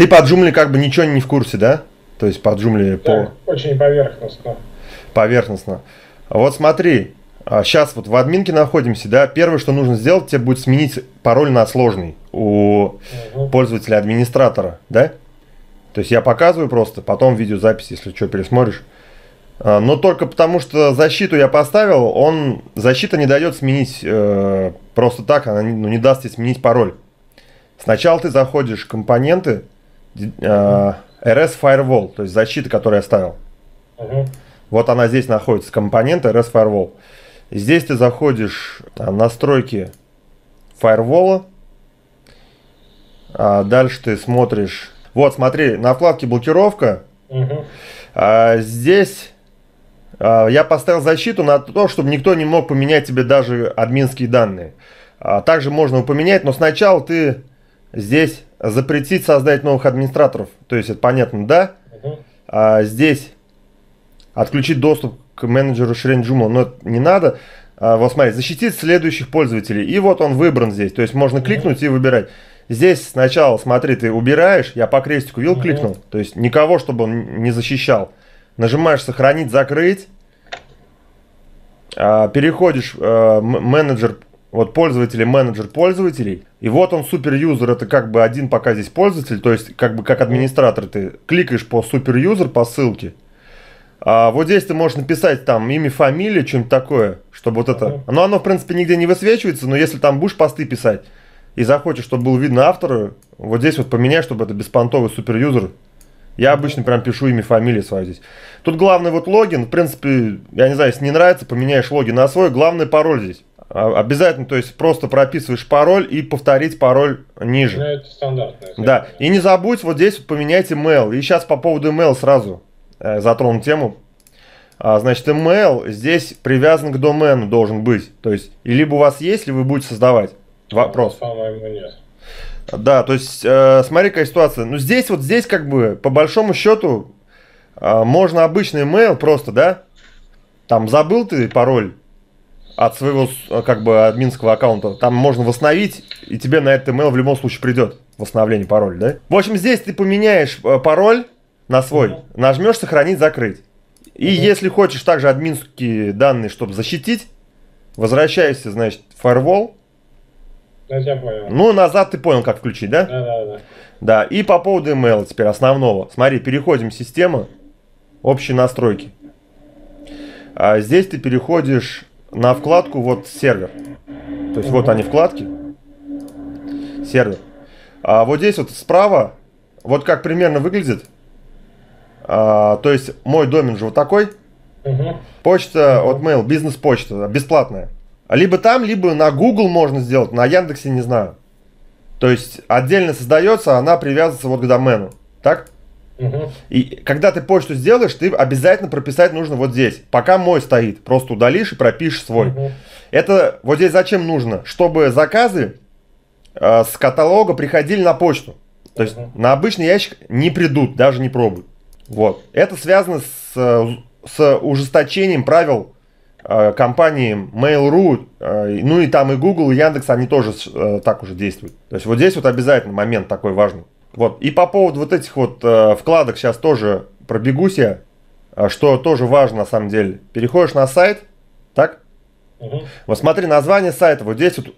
Ты по Joomla как бы ничего не в курсе, да? То есть по Joomla по... очень поверхностно. Поверхностно. Вот смотри, сейчас вот в админке находимся, да, первое, что нужно сделать, тебе будет сменить пароль на сложный у угу. пользователя администратора, да? То есть я показываю просто, потом видеозапись, если что, пересмотришь. А, но только потому, что защиту я поставил, он защита не дает сменить э, просто так, она не, ну, не даст тебе сменить пароль. Сначала ты заходишь в компоненты э, RS Firewall, то есть защита, которую я ставил. Угу. Вот она здесь находится, компонент RS Firewall. Здесь ты заходишь в настройки фаервола. А дальше ты смотришь вот, смотри, на вкладке блокировка. Угу. А, здесь а, я поставил защиту на то, чтобы никто не мог поменять тебе даже админские данные. А, также можно его поменять, но сначала ты здесь запретить создать новых администраторов. То есть это понятно, да? Угу. А, здесь отключить доступ к менеджеру Шрен Joomla, но не надо. А, вот смотри, защитить следующих пользователей. И вот он выбран здесь. То есть можно кликнуть и выбирать. Здесь сначала, смотри, ты убираешь, я по крестику вил кликнул, то есть никого, чтобы он не защищал. Нажимаешь сохранить, закрыть, а, переходишь э, менеджер, вот пользователи, менеджер пользователей, и вот он супер юзер, это как бы один пока здесь пользователь, то есть как бы как администратор ты кликаешь по супер юзер по ссылке, а вот здесь ты можешь написать там имя, фамилия, что-нибудь такое, чтобы вот это, ну оно в принципе нигде не высвечивается, но если там будешь посты писать, и захочешь, чтобы был видно автора, вот здесь вот поменяй, чтобы это беспонтовый суперюзер. Я обычно прям пишу имя, фамилию свою здесь. Тут главный вот логин, в принципе, я не знаю, если не нравится, поменяешь логин на свой, главный пароль здесь. А, обязательно, то есть просто прописываешь пароль и повторить пароль ниже. Ну, это стандартно. Да, и не забудь, вот здесь вот поменяйте email. И сейчас по поводу email сразу э, затрону тему. А, значит, email здесь привязан к домену должен быть. То есть, и либо у вас есть, либо вы будете создавать. Вопрос. По-моему, нет. Да, то есть, э, смотри, какая ситуация. Ну, здесь вот, здесь как бы, по большому счету, э, можно обычный email просто, да? Там забыл ты пароль от своего, как бы, админского аккаунта. Там можно восстановить, и тебе на этот email в любом случае придет восстановление пароля, да? В общем, здесь ты поменяешь э, пароль на свой, mm-hmm. нажмешь сохранить, закрыть. И mm-hmm. если хочешь также админские данные, чтобы защитить, возвращаешься, значит, в firewall, я понял. Ну, назад ты понял, как включить, да? Да, да, да. Да, и по поводу email теперь основного. Смотри, переходим в систему, общие настройки. А здесь ты переходишь на вкладку вот сервер. То есть вот они вкладки. Сервер. А вот здесь вот справа, вот как примерно выглядит. А, то есть мой домен же вот такой. Угу. Почта от Mail, бизнес-почта, бесплатная. Либо там, либо на Google можно сделать, на Яндексе не знаю. То есть отдельно создается, она привязывается вот к домену. Так? Угу. И когда ты почту сделаешь, ты обязательно прописать нужно вот здесь. Пока мой стоит, просто удалишь и пропишешь свой. Угу. Это вот здесь зачем нужно? Чтобы заказы э, с каталога приходили на почту. То есть угу. на обычный ящик не придут, даже не пробуй. Вот. Это связано с, с ужесточением правил Э, компании Mail.ru, э, ну и там и Google, и Яндекс, они тоже э, так уже действуют. То есть вот здесь вот обязательно момент такой важный. Вот. И по поводу вот этих вот вкладок сейчас тоже пробегусь я, что тоже важно на самом деле. Переходишь на сайт, так? Угу. Вот смотри, название сайта, вот здесь вот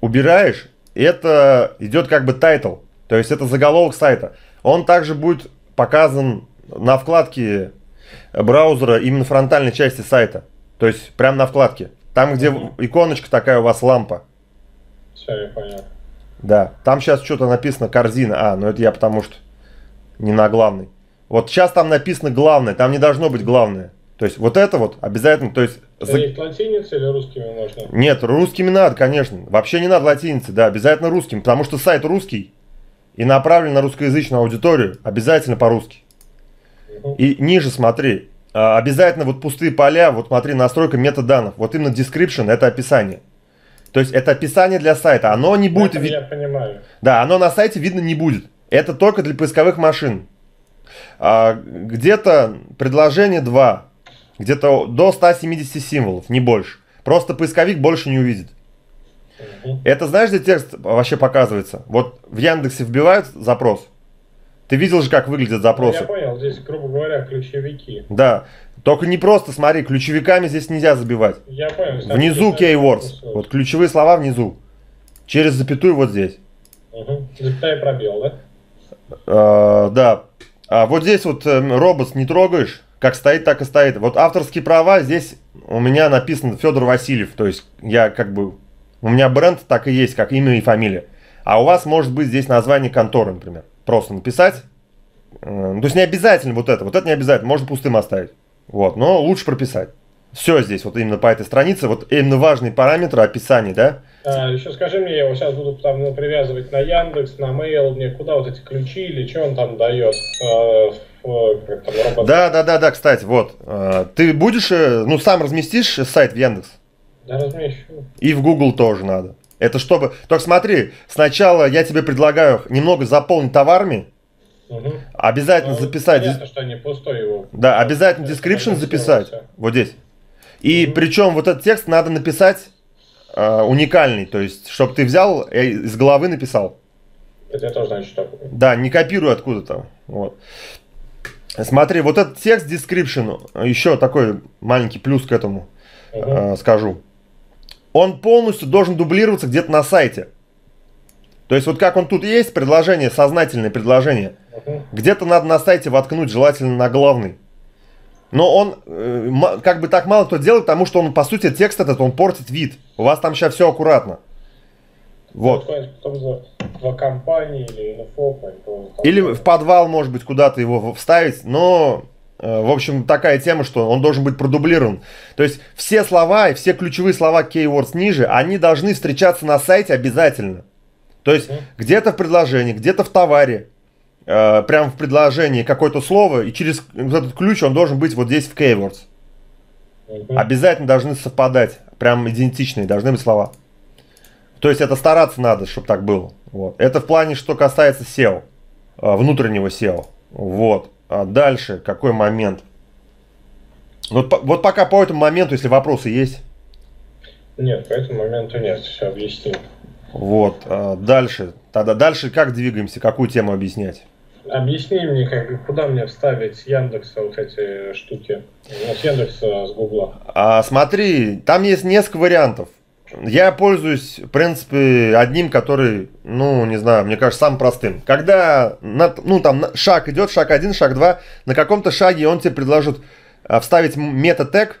убираешь, и это идет как бы title, то есть это заголовок сайта. Он также будет показан на вкладке браузера именно фронтальной части сайта. То есть прям на вкладке. Там, где угу. иконочка такая у вас лампа. Все, я понял. Да, там сейчас что-то написано корзина. А, ну это я потому что не на главный. Вот сейчас там написано главное, там не должно быть главное. То есть вот это вот обязательно, то есть... Это за... есть латиница или русскими можно? Нет, русскими надо, конечно. Вообще не надо латиницы, да, обязательно русским, потому что сайт русский и направлен на русскоязычную аудиторию, обязательно по-русски. Угу. И ниже смотри, а, обязательно вот пустые поля, вот смотри, настройка метаданных, вот именно description это описание. То есть это описание для сайта, оно не будет... Это я понимаю. Да, оно на сайте видно не будет. Это только для поисковых машин. А, где-то предложение 2, где-то до 170 символов, не больше. Просто поисковик больше не увидит. Угу. Это знаешь, где текст вообще показывается? Вот в Яндексе вбивают запрос, Ты видел же, как выглядят запросы? я понял, здесь, грубо говоря, ключевики. Да. Только не просто, смотри, ключевиками здесь нельзя забивать. Я понял. Внизу keywords. Вот ключевые слова внизу. Через запятую вот здесь. Мгм. Запятая пробел, да? А, да. А вот здесь вот эм, робот не трогаешь. Как стоит, так и стоит. Вот авторские права здесь у меня написано Федор Васильев. То есть я как бы... У меня бренд так и есть, как имя и фамилия. А у вас может быть здесь название конторы, например. Просто написать. Э, ну, То есть не обязательно вот это. Вот это не обязательно. Можно пустым оставить. Вот. Но лучше прописать. Все здесь, вот именно по этой странице. Вот именно важные параметры описания, да? А, еще скажи мне, я его сейчас буду там ну, привязывать на Яндекс, на Mail, мне куда вот эти ключи или что он там дает? Э, Да, да, да, да, кстати, вот. э, Ты будешь, ну, сам разместишь сайт в Яндекс? Да размещу. И в Google тоже надо. Это чтобы... Только смотри, сначала я тебе предлагаю немного заполнить товарами, Мгм. обязательно Ну, записать... Понятно, что не пустой его. Да, обязательно description записать. всё. Вот здесь. И Мгм. причем вот этот текст надо написать э, уникальный. То есть, чтобы ты взял и из головы написал. Это я тоже знаю, что такое. Да, не копируй откуда-то. Вот. Смотри, вот этот текст description, еще такой маленький плюс к этому. Мгм. э, скажу. Он полностью должен дублироваться где-то на сайте. То есть вот как он тут есть, предложение, сознательное предложение, Мгм. где-то надо на сайте воткнуть, желательно на главный. Но он э, как бы так мало кто делает, потому что он, по сути, текст этот, он портит вид. У вас там сейчас все аккуратно. Вот. За в компании или поэтому там- Или в подвал, может быть, куда-то его вставить, но, в общем, такая тема, что он должен быть продублирован. То есть все слова и все ключевые слова keywords ниже, они должны встречаться на сайте обязательно. То есть Мгм. где-то в предложении, где-то в товаре, э, прям в предложении какое-то слово, и через этот ключ он должен быть вот здесь в keywords. Мгм. Обязательно должны совпадать, прям идентичные должны быть слова. То есть это стараться надо, чтобы так было. Вот. Это в плане, что касается SEO, э, внутреннего SEO. Вот. А дальше, какой момент? Вот, вот пока по этому моменту, если вопросы есть. Нет, по этому моменту нет, все объясним. Вот. а Дальше. Тогда дальше как двигаемся, какую тему объяснять? Объясни мне, как, куда мне вставить с Яндекса вот эти штуки. Ну, с Яндекса, с Гугла. А, смотри, там есть несколько вариантов. Я пользуюсь, в принципе, одним, который, ну, не знаю, мне кажется, самым простым. Когда, ну, там шаг идет, шаг один, шаг два, на каком-то шаге он тебе предложит а, вставить мета-тег,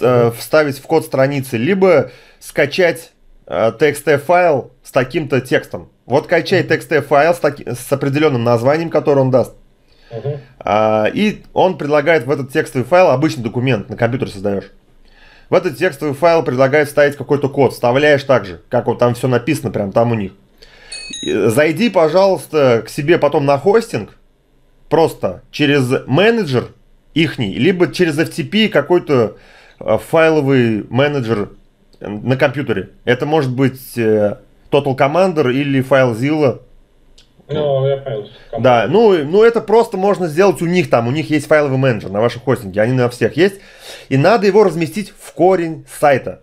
э, вставить в код страницы, либо скачать э, TXT файл с таким-то текстом. Вот качай TXT файл с, таки- с определенным названием, который он даст. А, и он предлагает в этот текстовый файл, обычный документ на компьютере создаешь. В этот текстовый файл предлагает вставить какой-то код. Вставляешь так же, как вот там все написано, прям там у них. Зайди, пожалуйста, к себе потом на хостинг. Просто через менеджер ихний, либо через FTP какой-то э, файловый менеджер э, на компьютере. Это может быть э, Total Commander или FileZilla. Ну, я понял. Да, ну, ну это просто можно сделать у них там, у них есть файловый менеджер на вашем хостинге, они на всех есть. И надо его разместить в корень сайта.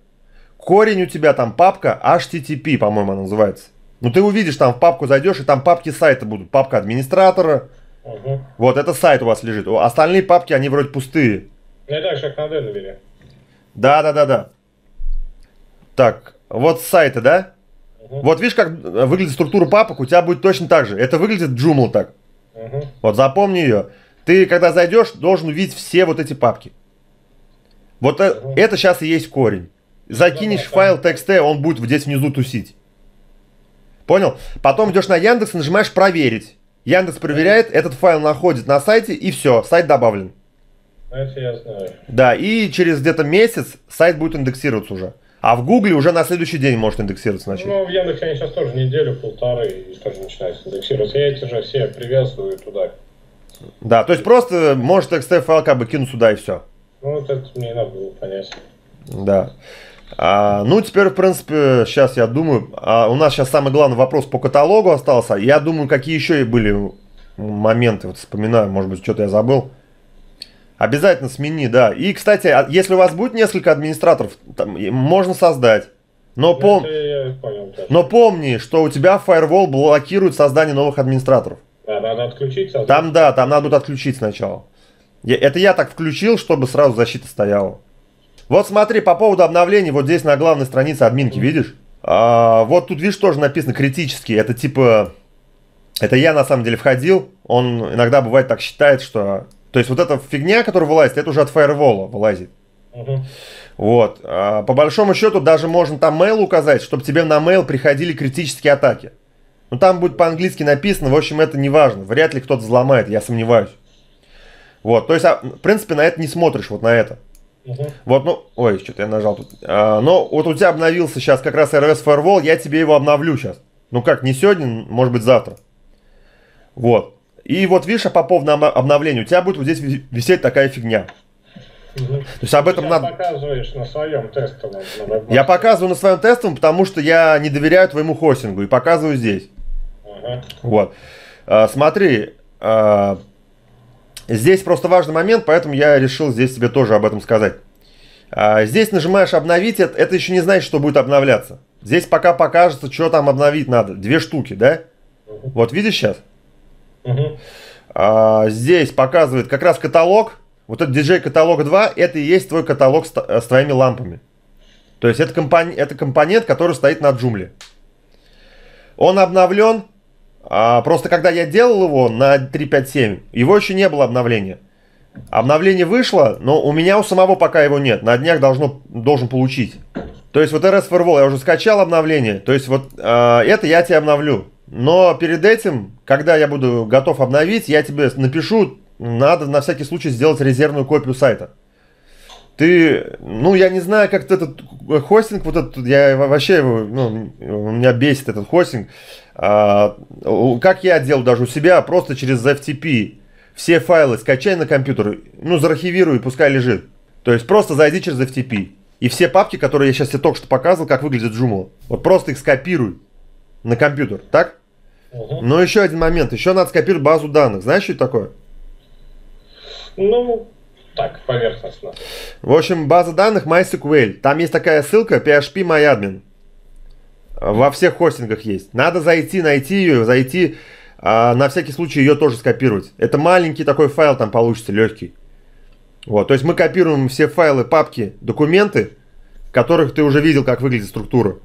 Корень у тебя там папка HTTP, по-моему, она называется. Ну ты увидишь, там в папку зайдешь, и там папки сайта будут. Папка администратора, Мгм. вот это сайт у вас лежит. Остальные папки, они вроде пустые. Ну, и как на Денвере. Да, да, да, да. Так, вот с сайта, да? Мгм. Вот видишь, как выглядит структура папок, у тебя будет точно так же. Это выглядит Joomla так. Мгм. Вот запомни ее. Ты, когда зайдешь, должен увидеть все вот эти папки. Вот э- это сейчас и есть корень. Закинешь файл. TXT, он будет здесь внизу тусить. Понял? Потом идешь на Яндекс и нажимаешь проверить. Яндекс проверяет, этот файл находит на сайте, и все, сайт добавлен. Ну, Это я знаю. Да, и через где-то месяц сайт будет индексироваться уже. А в Гугле уже на следующий день может индексироваться начать. Ну, в Яндексе они сейчас тоже неделю-полторы и тоже начинают индексироваться. Я эти же все привязываю туда. Да, то есть просто можешь TXT файл как бы кинуть сюда и все. Ну, вот это мне надо было понять. Да. А, ну, теперь, в принципе, сейчас я думаю, а, у нас сейчас самый главный вопрос по каталогу остался. Я думаю, какие еще и были моменты, вот вспоминаю, может быть, что-то я забыл. Обязательно смени, да. И, кстати, а если у вас будет несколько администраторов, там, можно создать. Но, Ну, пом- понял тоже. но помни, что у тебя Firewall блокирует создание новых администраторов. Да, надо отключить сразу. Там, да, там надо будет отключить сначала. Я- это я так включил, чтобы сразу защита стояла. Вот смотри, по поводу обновлений, вот здесь на главной странице админки, видишь? А, вот тут, видишь, тоже написано критический. Это типа... Это я на самом деле входил. Он иногда бывает так считает, что... То есть вот эта фигня, которая вылазит, это уже от фаервола вылазит. Вот. А, по большому счету даже можно там mail указать, чтобы тебе на mail приходили критические атаки. Ну там будет по-английски написано, в общем, это не важно. Вряд ли кто-то взломает, я сомневаюсь. Вот, то есть, а, в принципе, на это не смотришь, вот на это. Мгм. Вот, ну, ой, что-то я нажал тут. А, но вот у тебя обновился сейчас как раз RS Firewall, я тебе его обновлю сейчас. Ну как, не сегодня, может быть завтра. Вот. И вот видишь, а по поводу обно- обновления, у тебя будет вот здесь ви- висеть такая фигня. Мгм. То есть об этом Сейчас надо... показываешь на своем тестовом. на. Я показываю на своем тестовом, потому что я не доверяю твоему хостингу и показываю здесь. Ага. Вот. А, смотри, а, здесь просто важный момент, поэтому я решил здесь тебе тоже об этом сказать. А, здесь нажимаешь обновить, это, еще не значит, что будет обновляться. Здесь пока покажется, что там обновить надо. Две штуки, да? Вот видишь сейчас? А, здесь показывает как раз каталог. Вот этот DJ каталог 2, это и есть твой каталог с, т- с твоими лампами. То есть это, компон- это компонент, который стоит на джумле. Он обновлен. А, просто когда я делал его на 3.5.7, его еще не было обновления. Обновление вышло, но у меня у самого пока его нет. На днях должно, должен получить. То есть вот RS Firewall я уже скачал обновление. То есть вот а, это я тебе обновлю. Но перед этим, когда я буду готов обновить, я тебе напишу, надо на всякий случай сделать резервную копию сайта. Ты, ну, я не знаю, как этот хостинг, вот этот, я вообще его, ну, меня бесит этот хостинг. А, как я делал даже у себя, просто через FTP все файлы скачай на компьютер, ну, заархивируй, пускай лежит. То есть просто зайди через FTP. И все папки, которые я сейчас тебе только что показывал, как выглядит Joomla, вот просто их скопируй на компьютер, так? Но еще один момент, еще надо скопировать базу данных. Знаешь, что это такое? Ну, так, поверхностно. В общем, база данных MySQL. Там есть такая ссылка PHP MyAdmin. Во всех хостингах есть. Надо зайти, найти ее, зайти, а, на всякий случай ее тоже скопировать. Это маленький такой файл там получится, легкий. Вот, то есть мы копируем все файлы, папки, документы, которых ты уже видел, как выглядит структура.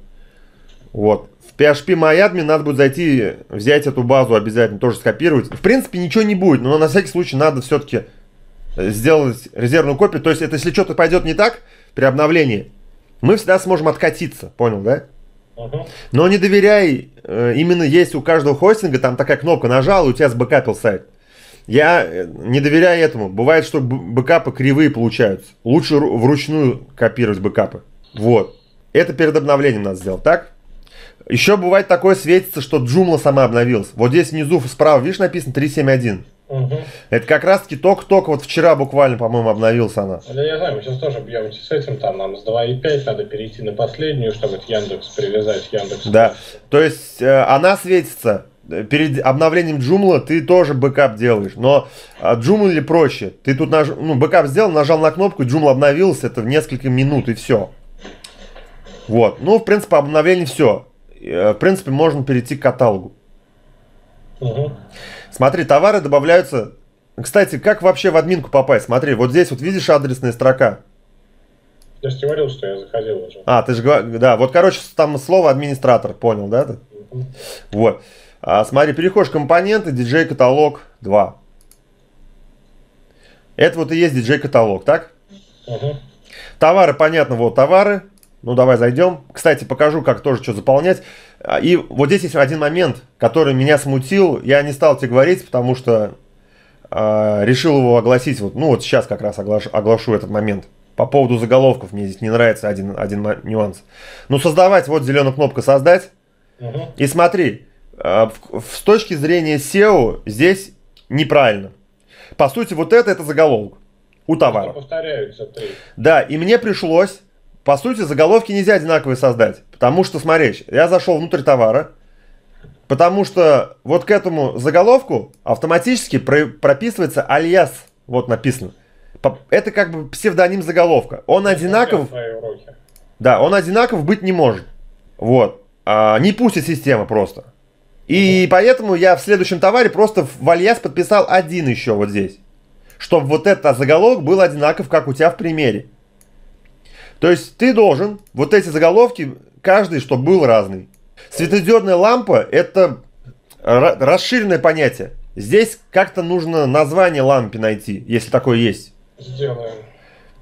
Вот. В PHP MyAdmin надо будет зайти, взять эту базу обязательно, тоже скопировать. В принципе, ничего не будет, но на всякий случай надо все-таки сделать резервную копию. То есть, это если что-то пойдет не так при обновлении, мы всегда сможем откатиться, понял, да? Но не доверяй, э, именно есть у каждого хостинга, там такая кнопка нажал, и у тебя сбэкапил сайт. Я э, не доверяю этому. Бывает, что бэкапы кривые получаются. Лучше ру- вручную копировать бэкапы. Вот. Это перед обновлением надо сделать, так? Еще бывает такое светится, что Joomla сама обновилась. Вот здесь внизу справа, видишь, написано 3.7.1. Мгм. Это как раз таки только-только вот вчера буквально, по-моему, обновилась она. Да я знаю, мы сейчас тоже бьемся с этим, там нам с 2.5 надо перейти на последнюю, чтобы к Яндекс привязать Яндекс. Да. То есть э, она светится. Э, Перед обновлением Joomla ты тоже бэкап делаешь. Но а, Joomla проще. Ты тут наж... ну, бэкап сделал, нажал на кнопку, Joomla обновился. Это в несколько минут и все. Вот. Ну, в принципе, обновление все. В принципе, можно перейти к каталогу. Мгм. Смотри, товары добавляются. Кстати, как вообще в админку попасть? Смотри, вот здесь вот видишь адресная строка. Я же говорил, что я заходил уже. А, ты же говор- да, вот, короче, там слово администратор, понял, да? ты? Мгм. Вот. А, смотри, переходишь компоненты, диджей каталог 2. Это вот и есть диджей каталог, так? Мгм. Товары, понятно, вот товары. Ну, давай зайдем. Кстати, покажу, как тоже что заполнять. А, И вот здесь есть один момент, который меня смутил. Я не стал тебе говорить, потому что а, решил его огласить. Вот, ну, вот сейчас как раз оглашу, оглашу этот момент. По поводу заголовков мне здесь не нравится один, один нюанс. Ну, создавать, вот зеленая кнопка «Создать». Мгм. И смотри, э, в- в- с точки зрения SEO здесь неправильно. По сути, вот это это заголовок у товара. Повторяются три. Да, и мне пришлось, по сути, заголовки нельзя одинаковые создать. Потому что, смотри, я зашел внутрь товара, потому что вот к этому заголовку автоматически про- прописывается альяс, вот написано. Это как бы псевдоним заголовка. Он одинаков, твои уроки. да, он одинаков быть не может. Вот. А, не пустит система просто. И поэтому я в следующем товаре просто в альяс подписал один еще вот здесь. Чтобы вот этот заголовок был одинаков, как у тебя в примере. То есть ты должен вот эти заголовки, каждый, чтобы был разный. Светодиодная лампа – это расширенное понятие. Здесь как-то нужно название лампе найти, если такое есть. Сделаем.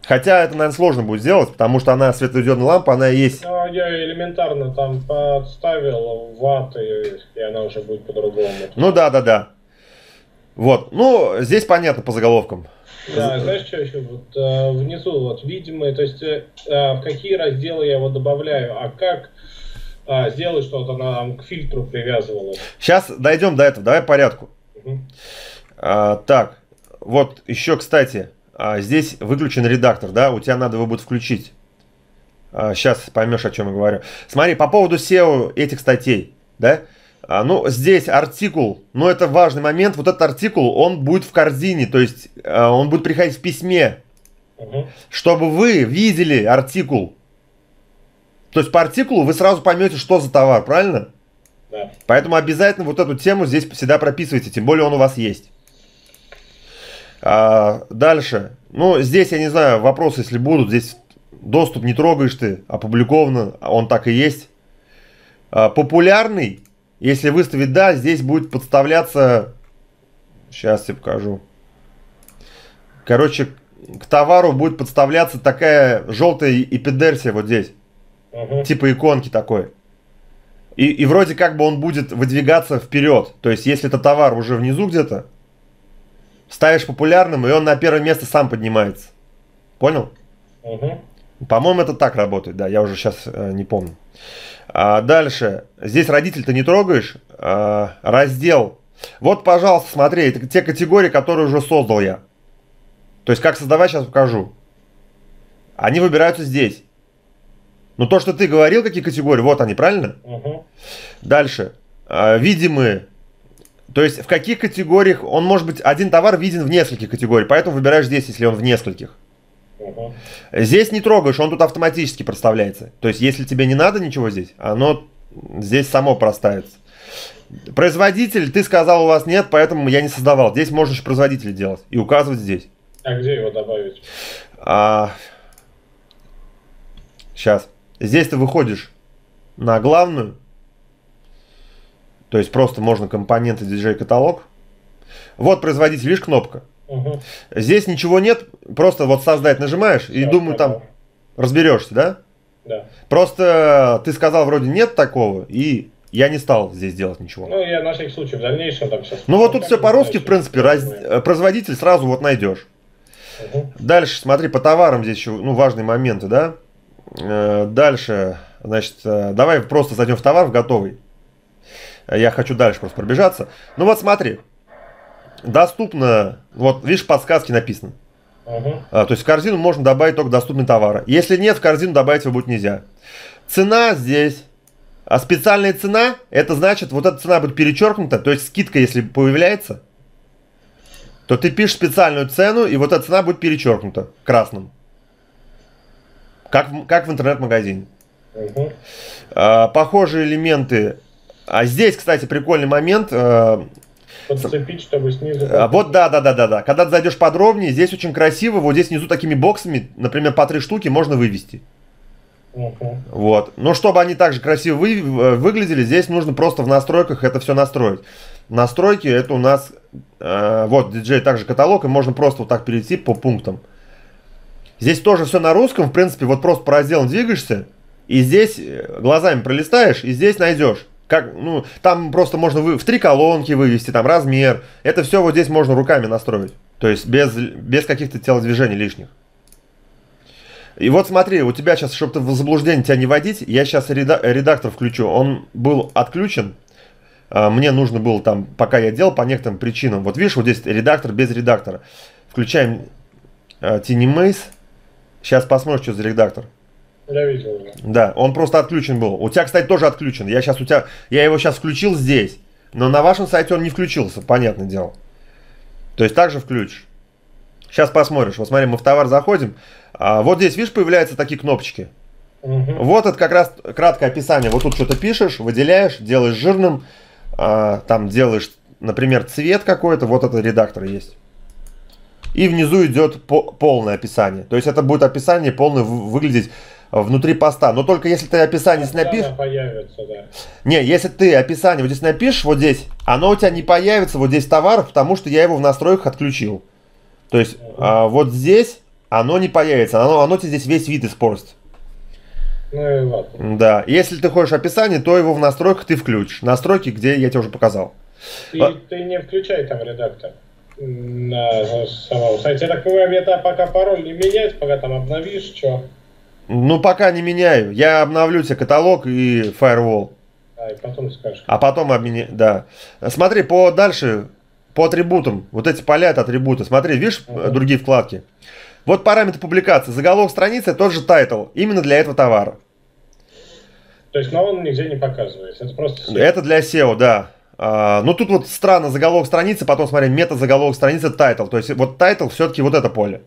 Хотя это, наверное, сложно будет сделать, потому что она светодиодная лампа, она есть. Ну, я элементарно там подставил ваты, и она уже будет по-другому. Ну да, да, да. Вот. Ну, здесь понятно по заголовкам. Да, знаешь, что еще? Вот, э, внизу, вот, видимые, то есть, э, в какие разделы я его добавляю, а как э, сделать, чтобы она к фильтру привязывалась. Сейчас дойдем до этого, давай по порядку. Угу. А, так, вот еще, кстати, а, здесь выключен редактор, да, у тебя надо его будет включить. А, сейчас поймешь, о чем я говорю. Смотри, по поводу SEO этих статей, да, а, ну, здесь артикул, ну, это важный момент, вот этот артикул, он будет в корзине, то есть а, он будет приходить в письме, угу. чтобы вы видели артикул. То есть по артикулу вы сразу поймете, что за товар, правильно? Да. Поэтому обязательно вот эту тему здесь всегда прописывайте, тем более он у вас есть. А, дальше. Ну, здесь, я не знаю, вопросы, если будут. Здесь доступ не трогаешь ты, опубликовано, он так и есть. А, популярный, если выставить да, здесь будет подставляться... Сейчас я покажу. Короче, к товару будет подставляться такая желтая эпидерсия вот здесь. Угу. Типа иконки такой. И, и вроде как бы он будет выдвигаться вперед. То есть, если это товар уже внизу где-то, ставишь популярным, и он на первое место сам поднимается. Понял? Угу. По-моему, это так работает, да, я уже сейчас э, не помню. А дальше, здесь родитель-то не трогаешь, а, раздел. Вот, пожалуйста, смотри, это те категории, которые уже создал я. То есть, как создавать, сейчас покажу. Они выбираются здесь. Ну, то, что ты говорил, какие категории, вот они, правильно? Угу. Дальше. А, видимые то есть в каких категориях он может быть один товар виден в нескольких категориях, поэтому выбираешь здесь, если он в нескольких. Угу. Здесь не трогаешь, он тут автоматически проставляется. То есть если тебе не надо ничего здесь, оно здесь само проставится. Производитель, ты сказал, у вас нет, поэтому я не создавал. Здесь можно еще производителя делать и указывать здесь. А где его добавить? А... Сейчас. Здесь ты выходишь на главную, то есть просто можно компоненты DJ каталог. Вот производитель, видишь, кнопка. Угу. Здесь ничего нет, просто вот создать нажимаешь и Все, думаю там разберешься, да? Да. Просто ты сказал вроде нет такого и я не стал здесь делать ничего. Ну, я на всякий случай в дальнейшем там сейчас... Ну, вот тут все по-русски, в принципе, раз... производитель сразу вот найдешь. Угу. Дальше, смотри, по товарам здесь еще, ну, важные моменты, да? Э, дальше, значит, э, давай просто зайдем в товар, в готовый. Я хочу дальше просто пробежаться. Ну вот смотри. Доступно, вот видишь, подсказки написано. Uh-huh. А, то есть в корзину можно добавить только доступные товары. Если нет, в корзину добавить его будет нельзя. Цена здесь. А специальная цена, это значит, вот эта цена будет перечеркнута, то есть скидка, если появляется, то ты пишешь специальную цену, и вот эта цена будет перечеркнута красным. Как, как в интернет-магазине. Uh-huh. А, похожие элементы а здесь, кстати, прикольный момент. Подцепить, чтобы снизу... А, вот да, да, да, да, да. Когда ты зайдешь подробнее, здесь очень красиво. Вот здесь внизу такими боксами, например, по три штуки можно вывести. Угу. Вот. Но чтобы они также красиво вы, э, выглядели, здесь нужно просто в настройках это все настроить. Настройки это у нас э, вот DJ также каталог, и можно просто вот так перейти по пунктам. Здесь тоже все на русском, в принципе, вот просто по разделам двигаешься, и здесь э, глазами пролистаешь, и здесь найдешь. Как, ну, там просто можно вы, в три колонки вывести, там размер. Это все вот здесь можно руками настроить. То есть без, без каких-то телодвижений лишних. И вот смотри, у тебя сейчас, чтобы в заблуждение тебя не вводить, я сейчас редактор включу. Он был отключен. А, мне нужно было там, пока я делал, по некоторым причинам. Вот видишь, вот здесь редактор без редактора. Включаем uh, Tinemaze. Сейчас посмотрим, что за редактор. Я видел. Да, он просто отключен был. У тебя, кстати, тоже отключен. Я сейчас у тебя, я его сейчас включил здесь, но на вашем сайте он не включился, понятное дело. То есть также включишь. Сейчас посмотришь. Вот смотри, мы в товар заходим. А вот здесь, видишь, появляются такие кнопочки. Угу. Вот это как раз краткое описание. Вот тут что-то пишешь, выделяешь, делаешь жирным. а, там делаешь, например, цвет какой-то, вот это редактор есть. И внизу идет по полное описание. То есть это будет описание полное выглядеть внутри поста. Но только если ты описание здесь напишешь... появится, да. Не, если ты описание вот здесь напишешь, вот здесь, оно у тебя не появится вот здесь товар, потому что я его в настройках отключил. То есть угу. а, вот здесь оно не появится, оно, оно тебе здесь весь вид испортит. Ну и ладно. Да, если ты хочешь описание, то его в настройках ты включишь. Настройки, где я тебе уже показал. Ты, а... ты не включай там редактор на самом сайте. Я так понимаю, это пока пароль не менять, пока там обновишь, что? Ну, пока не меняю. Я обновлю тебе каталог и firewall. А, и потом скажешь. А потом обменяю, да. Смотри, по дальше, по атрибутам. Вот эти поля это атрибуты. Смотри, видишь uh-huh. другие вкладки? Вот параметры публикации. Заголовок страницы, тот же title. Именно для этого товара. То есть, но он нигде не показывается. Это просто SEO. Это для SEO, да. А, ну тут вот странно заголовок страницы, потом смотри, мета-заголовок страницы, title. То есть вот title все-таки вот это поле.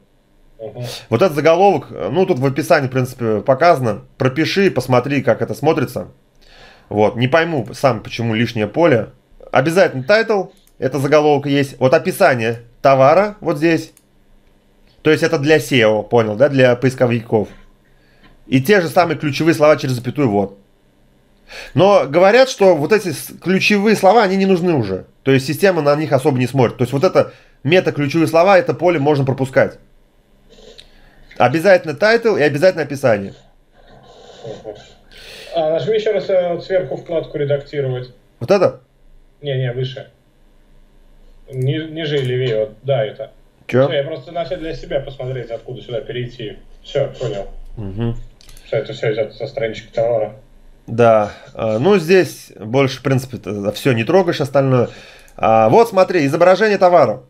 Uh-huh. Вот этот заголовок, ну тут в описании, в принципе, показано. Пропиши, посмотри, как это смотрится. Вот, не пойму сам, почему лишнее поле. Обязательно title, это заголовок есть. Вот описание товара вот здесь. То есть это для SEO, понял, да, для поисковиков. И те же самые ключевые слова через запятую вот. Но говорят, что вот эти ключевые слова, они не нужны уже. То есть система на них особо не смотрит. То есть вот это мета-ключевые слова, это поле можно пропускать. Обязательно title и обязательно описание. А, нажми еще раз э, сверху вкладку «Редактировать». Вот это? Не-не, выше. Ни, ниже и левее, вот, да, это. Че? Все, я просто начал для себя посмотреть, откуда сюда перейти. Все, понял. Угу. Все, это все идет со странички товара. Да, а, ну здесь больше, в принципе, все не трогаешь остальное. А, вот смотри, изображение товара.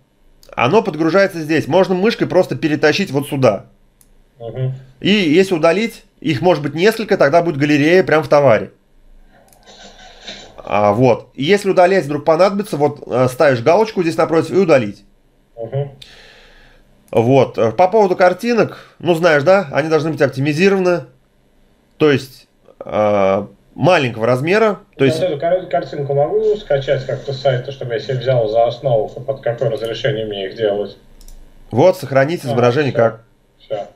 Оно подгружается здесь. Можно мышкой просто перетащить вот сюда. Угу. И если удалить, их может быть несколько, тогда будет галерея прямо в товаре. А, вот. И если удалять вдруг понадобится, вот э, ставишь галочку здесь напротив и удалить. Угу. Вот. По поводу картинок, ну знаешь, да, они должны быть оптимизированы. То есть э, маленького размера. То есть... эту картинку могу скачать как-то с сайта, чтобы я себе взял за основу, под какое разрешение мне их делать? Вот, сохранить изображение а, все. как. Все.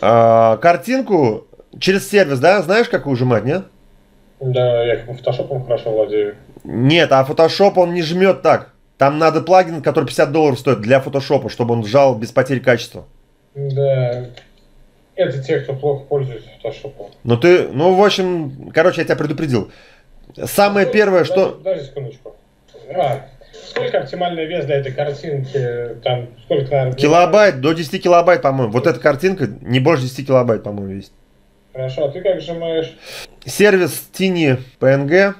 А, картинку через сервис, да, знаешь, как ужимать, нет? Да, я фотошопом хорошо владею. Нет, а фотошоп он не жмет так. Там надо плагин, который 50 долларов стоит для фотошопа, чтобы он сжал без потери качества. Да, это те, кто плохо пользуется фотошопом. Ну ты, ну в общем, короче, я тебя предупредил. Самое ну, первое, даже, что... Даже секундочку. А, сколько оптимальный вес для этой картинки? Там сколько, наверное... Килобайт, до 10 килобайт, по-моему. Вот эта картинка не больше 10 килобайт, по-моему, весит. Хорошо, а ты как сжимаешь? Сервис Tiny PNG,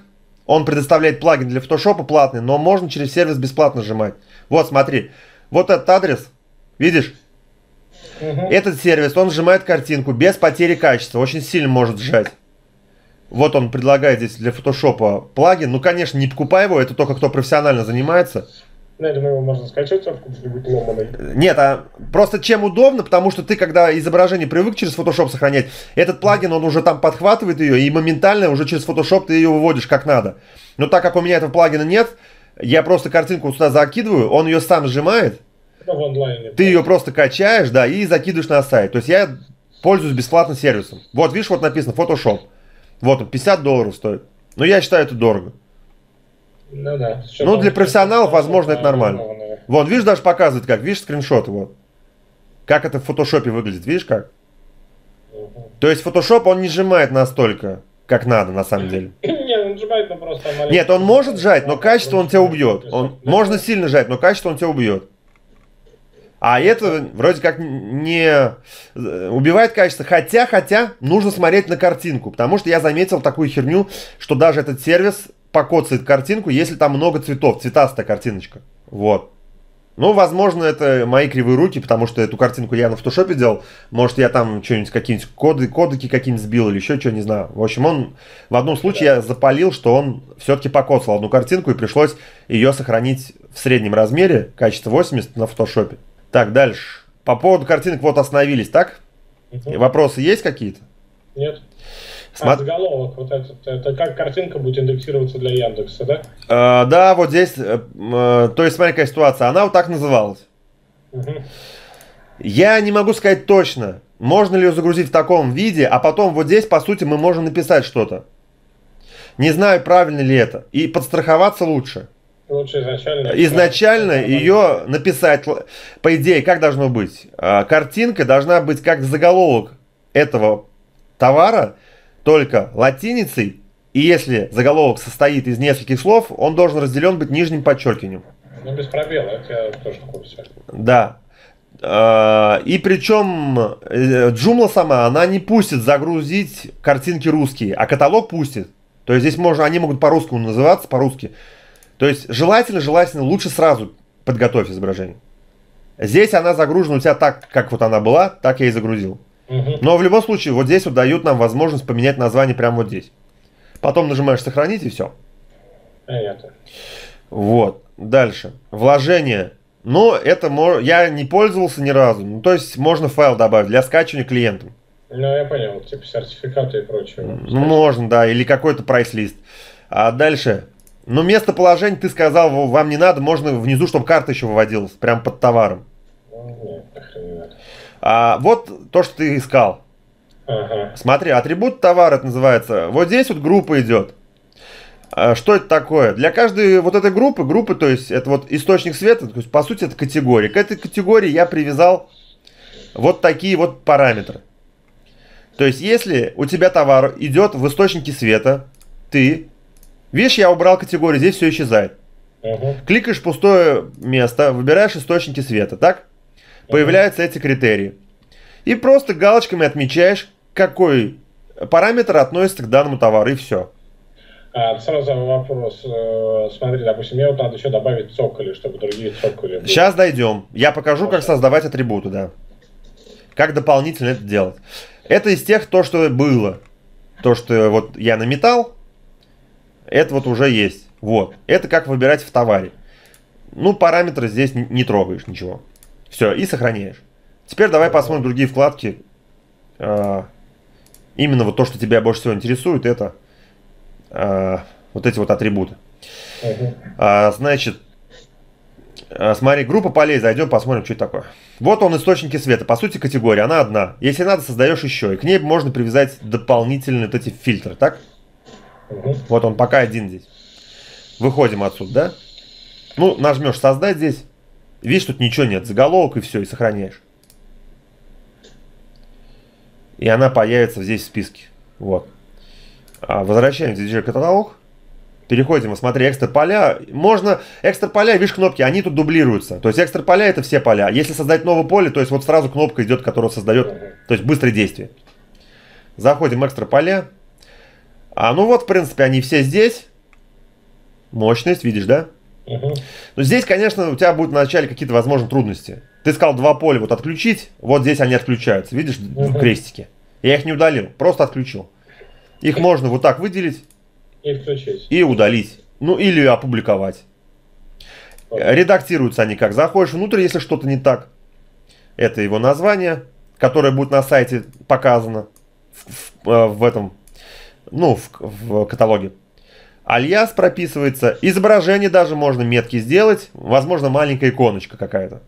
он предоставляет плагин для фотошопа платный, но можно через сервис бесплатно сжимать. Вот, смотри, вот этот адрес, видишь? Угу. Этот сервис, он сжимает картинку без потери качества, очень сильно может сжать. Вот он предлагает здесь для фотошопа плагин. Ну, конечно, не покупай его, это только кто профессионально занимается. Ну, я думаю, его можно скачать откуда-нибудь ломаный. Нет, а просто чем удобно, потому что ты, когда изображение привык через Photoshop сохранять, этот плагин, он уже там подхватывает ее, и моментально уже через Photoshop ты ее выводишь как надо. Но так как у меня этого плагина нет, я просто картинку сюда закидываю, он ее сам сжимает, в онлайне. Ты ее просто качаешь, да, и закидываешь на сайт. То есть я пользуюсь бесплатным сервисом. Вот, видишь, вот написано Photoshop. Вот он, 50 долларов стоит. Но я считаю это дорого. Ну да. Ну, для профессионалов, возможно, это нормально. Вот, видишь, даже показывает как. Видишь скриншоты, вот. Как это в фотошопе выглядит, видишь как? То есть Photoshop, он не сжимает настолько, как надо, на самом деле. Нет, он сжимает, но просто Нет, он может сжать, но качество он тебя убьет. Он, можно сильно сжать, но качество он тебя убьет. А это вроде как не э, убивает качество. Хотя, хотя, нужно смотреть на картинку. Потому что я заметил такую херню, что даже этот сервис покоцает картинку, если там много цветов. Цветастая картиночка. Вот. Ну, возможно, это мои кривые руки, потому что эту картинку я на фотошопе делал. Может, я там что-нибудь, какие-нибудь коды, кодеки какие-нибудь сбил или еще что, не знаю. В общем, он в одном случае я запалил, что он все-таки покоцал одну картинку и пришлось ее сохранить в среднем размере, качество 80 на фотошопе. Так, дальше. По поводу картинок вот остановились, так? Угу. Вопросы есть какие-то? Нет. Сма... А, заголовок, вот этот, это как картинка будет индексироваться для Яндекса, да? А, да, вот здесь, э, э, то есть смотри, какая ситуация, она вот так называлась. Угу. Я не могу сказать точно, можно ли ее загрузить в таком виде, а потом вот здесь, по сути, мы можем написать что-то. Не знаю, правильно ли это. И подстраховаться лучше. Лучше изначально. Изначально ее написать, по идее, как должно быть? А, картинка должна быть как заголовок этого товара, только латиницей. И если заголовок состоит из нескольких слов, он должен разделен быть нижним подчеркиванием. Ну, без пробела, это я тоже в курсе. Да. А, и причем э, Джумла сама, она не пустит загрузить картинки русские, а каталог пустит. То есть здесь можно, они могут по-русски называться, по-русски. То есть желательно, желательно, лучше сразу подготовь изображение. Здесь она загружена у тебя так, как вот она была, так я и загрузил. Но в любом случае, вот здесь вот дают нам возможность поменять название прямо вот здесь. Потом нажимаешь сохранить и все. Понятно. Вот. Дальше. Вложение но это я не пользовался ни разу. Ну, то есть можно файл добавить для скачивания клиентам. Ну, я понял, типа сертификаты и прочее. Ну, можно, да, или какой-то прайс-лист. А дальше. Ну, местоположение ты сказал, вам не надо, можно внизу, чтобы карта еще выводилась, прям под товаром. Нет, не. А вот то, что ты искал. Ага. Смотри, атрибут товара это называется. Вот здесь вот группа идет. А что это такое? Для каждой вот этой группы, группы, то есть это вот источник света, то есть по сути это категория. К этой категории я привязал вот такие вот параметры. То есть если у тебя товар идет в источнике света, ты, видишь, я убрал категорию, здесь все исчезает. Угу. Кликаешь пустое место, выбираешь источники света, так? Угу. Появляются эти критерии. И просто галочками отмечаешь, какой параметр относится к данному товару, и все. А, сразу вопрос. Э, смотри, допустим, мне вот надо еще добавить цоколи, чтобы другие цоколи были. Сейчас дойдем. Я покажу, как создавать атрибуты, да. Как дополнительно это делать. Это из тех, то, что было. То, что вот я наметал, это вот уже есть. Вот. Это как выбирать в товаре. Ну, параметры здесь не трогаешь ничего. Все, и сохраняешь. Теперь давай посмотрим другие вкладки. А, именно вот то, что тебя больше всего интересует, это а, вот эти вот атрибуты. А, значит, смотри, группа полей, зайдем, посмотрим, что это такое. Вот он, источники света. По сути, категория, она одна. Если надо, создаешь еще. И к ней можно привязать дополнительные вот эти фильтры, так? Uh-huh. Вот он пока один здесь. Выходим отсюда, да? Ну, нажмешь создать здесь. Видишь, тут ничего нет. Заголовок и все, и сохраняешь. И она появится здесь в списке. Вот. А, возвращаемся в DJ каталог. Переходим, смотри, экстра поля. Можно, экстра поля, видишь, кнопки, они тут дублируются. То есть экстра поля это все поля. Если создать новое поле, то есть вот сразу кнопка идет, которая создает, то есть быстрое действие. Заходим в экстра поля. А ну вот, в принципе, они все здесь. Мощность, видишь, да? Угу. Но здесь, конечно, у тебя будут вначале какие-то, возможно, трудности. Ты сказал два поля вот отключить, вот здесь они отключаются, видишь, угу. крестики. Я их не удалил, просто отключил. Их можно вот так выделить и включить. И удалить. Ну или опубликовать. Редактируются они как. Заходишь внутрь, если что-то не так. Это его название, которое будет на сайте показано в, в, э, в этом, ну, в, в каталоге. Альяс прописывается. Изображение даже можно метки сделать. Возможно, маленькая иконочка какая-то.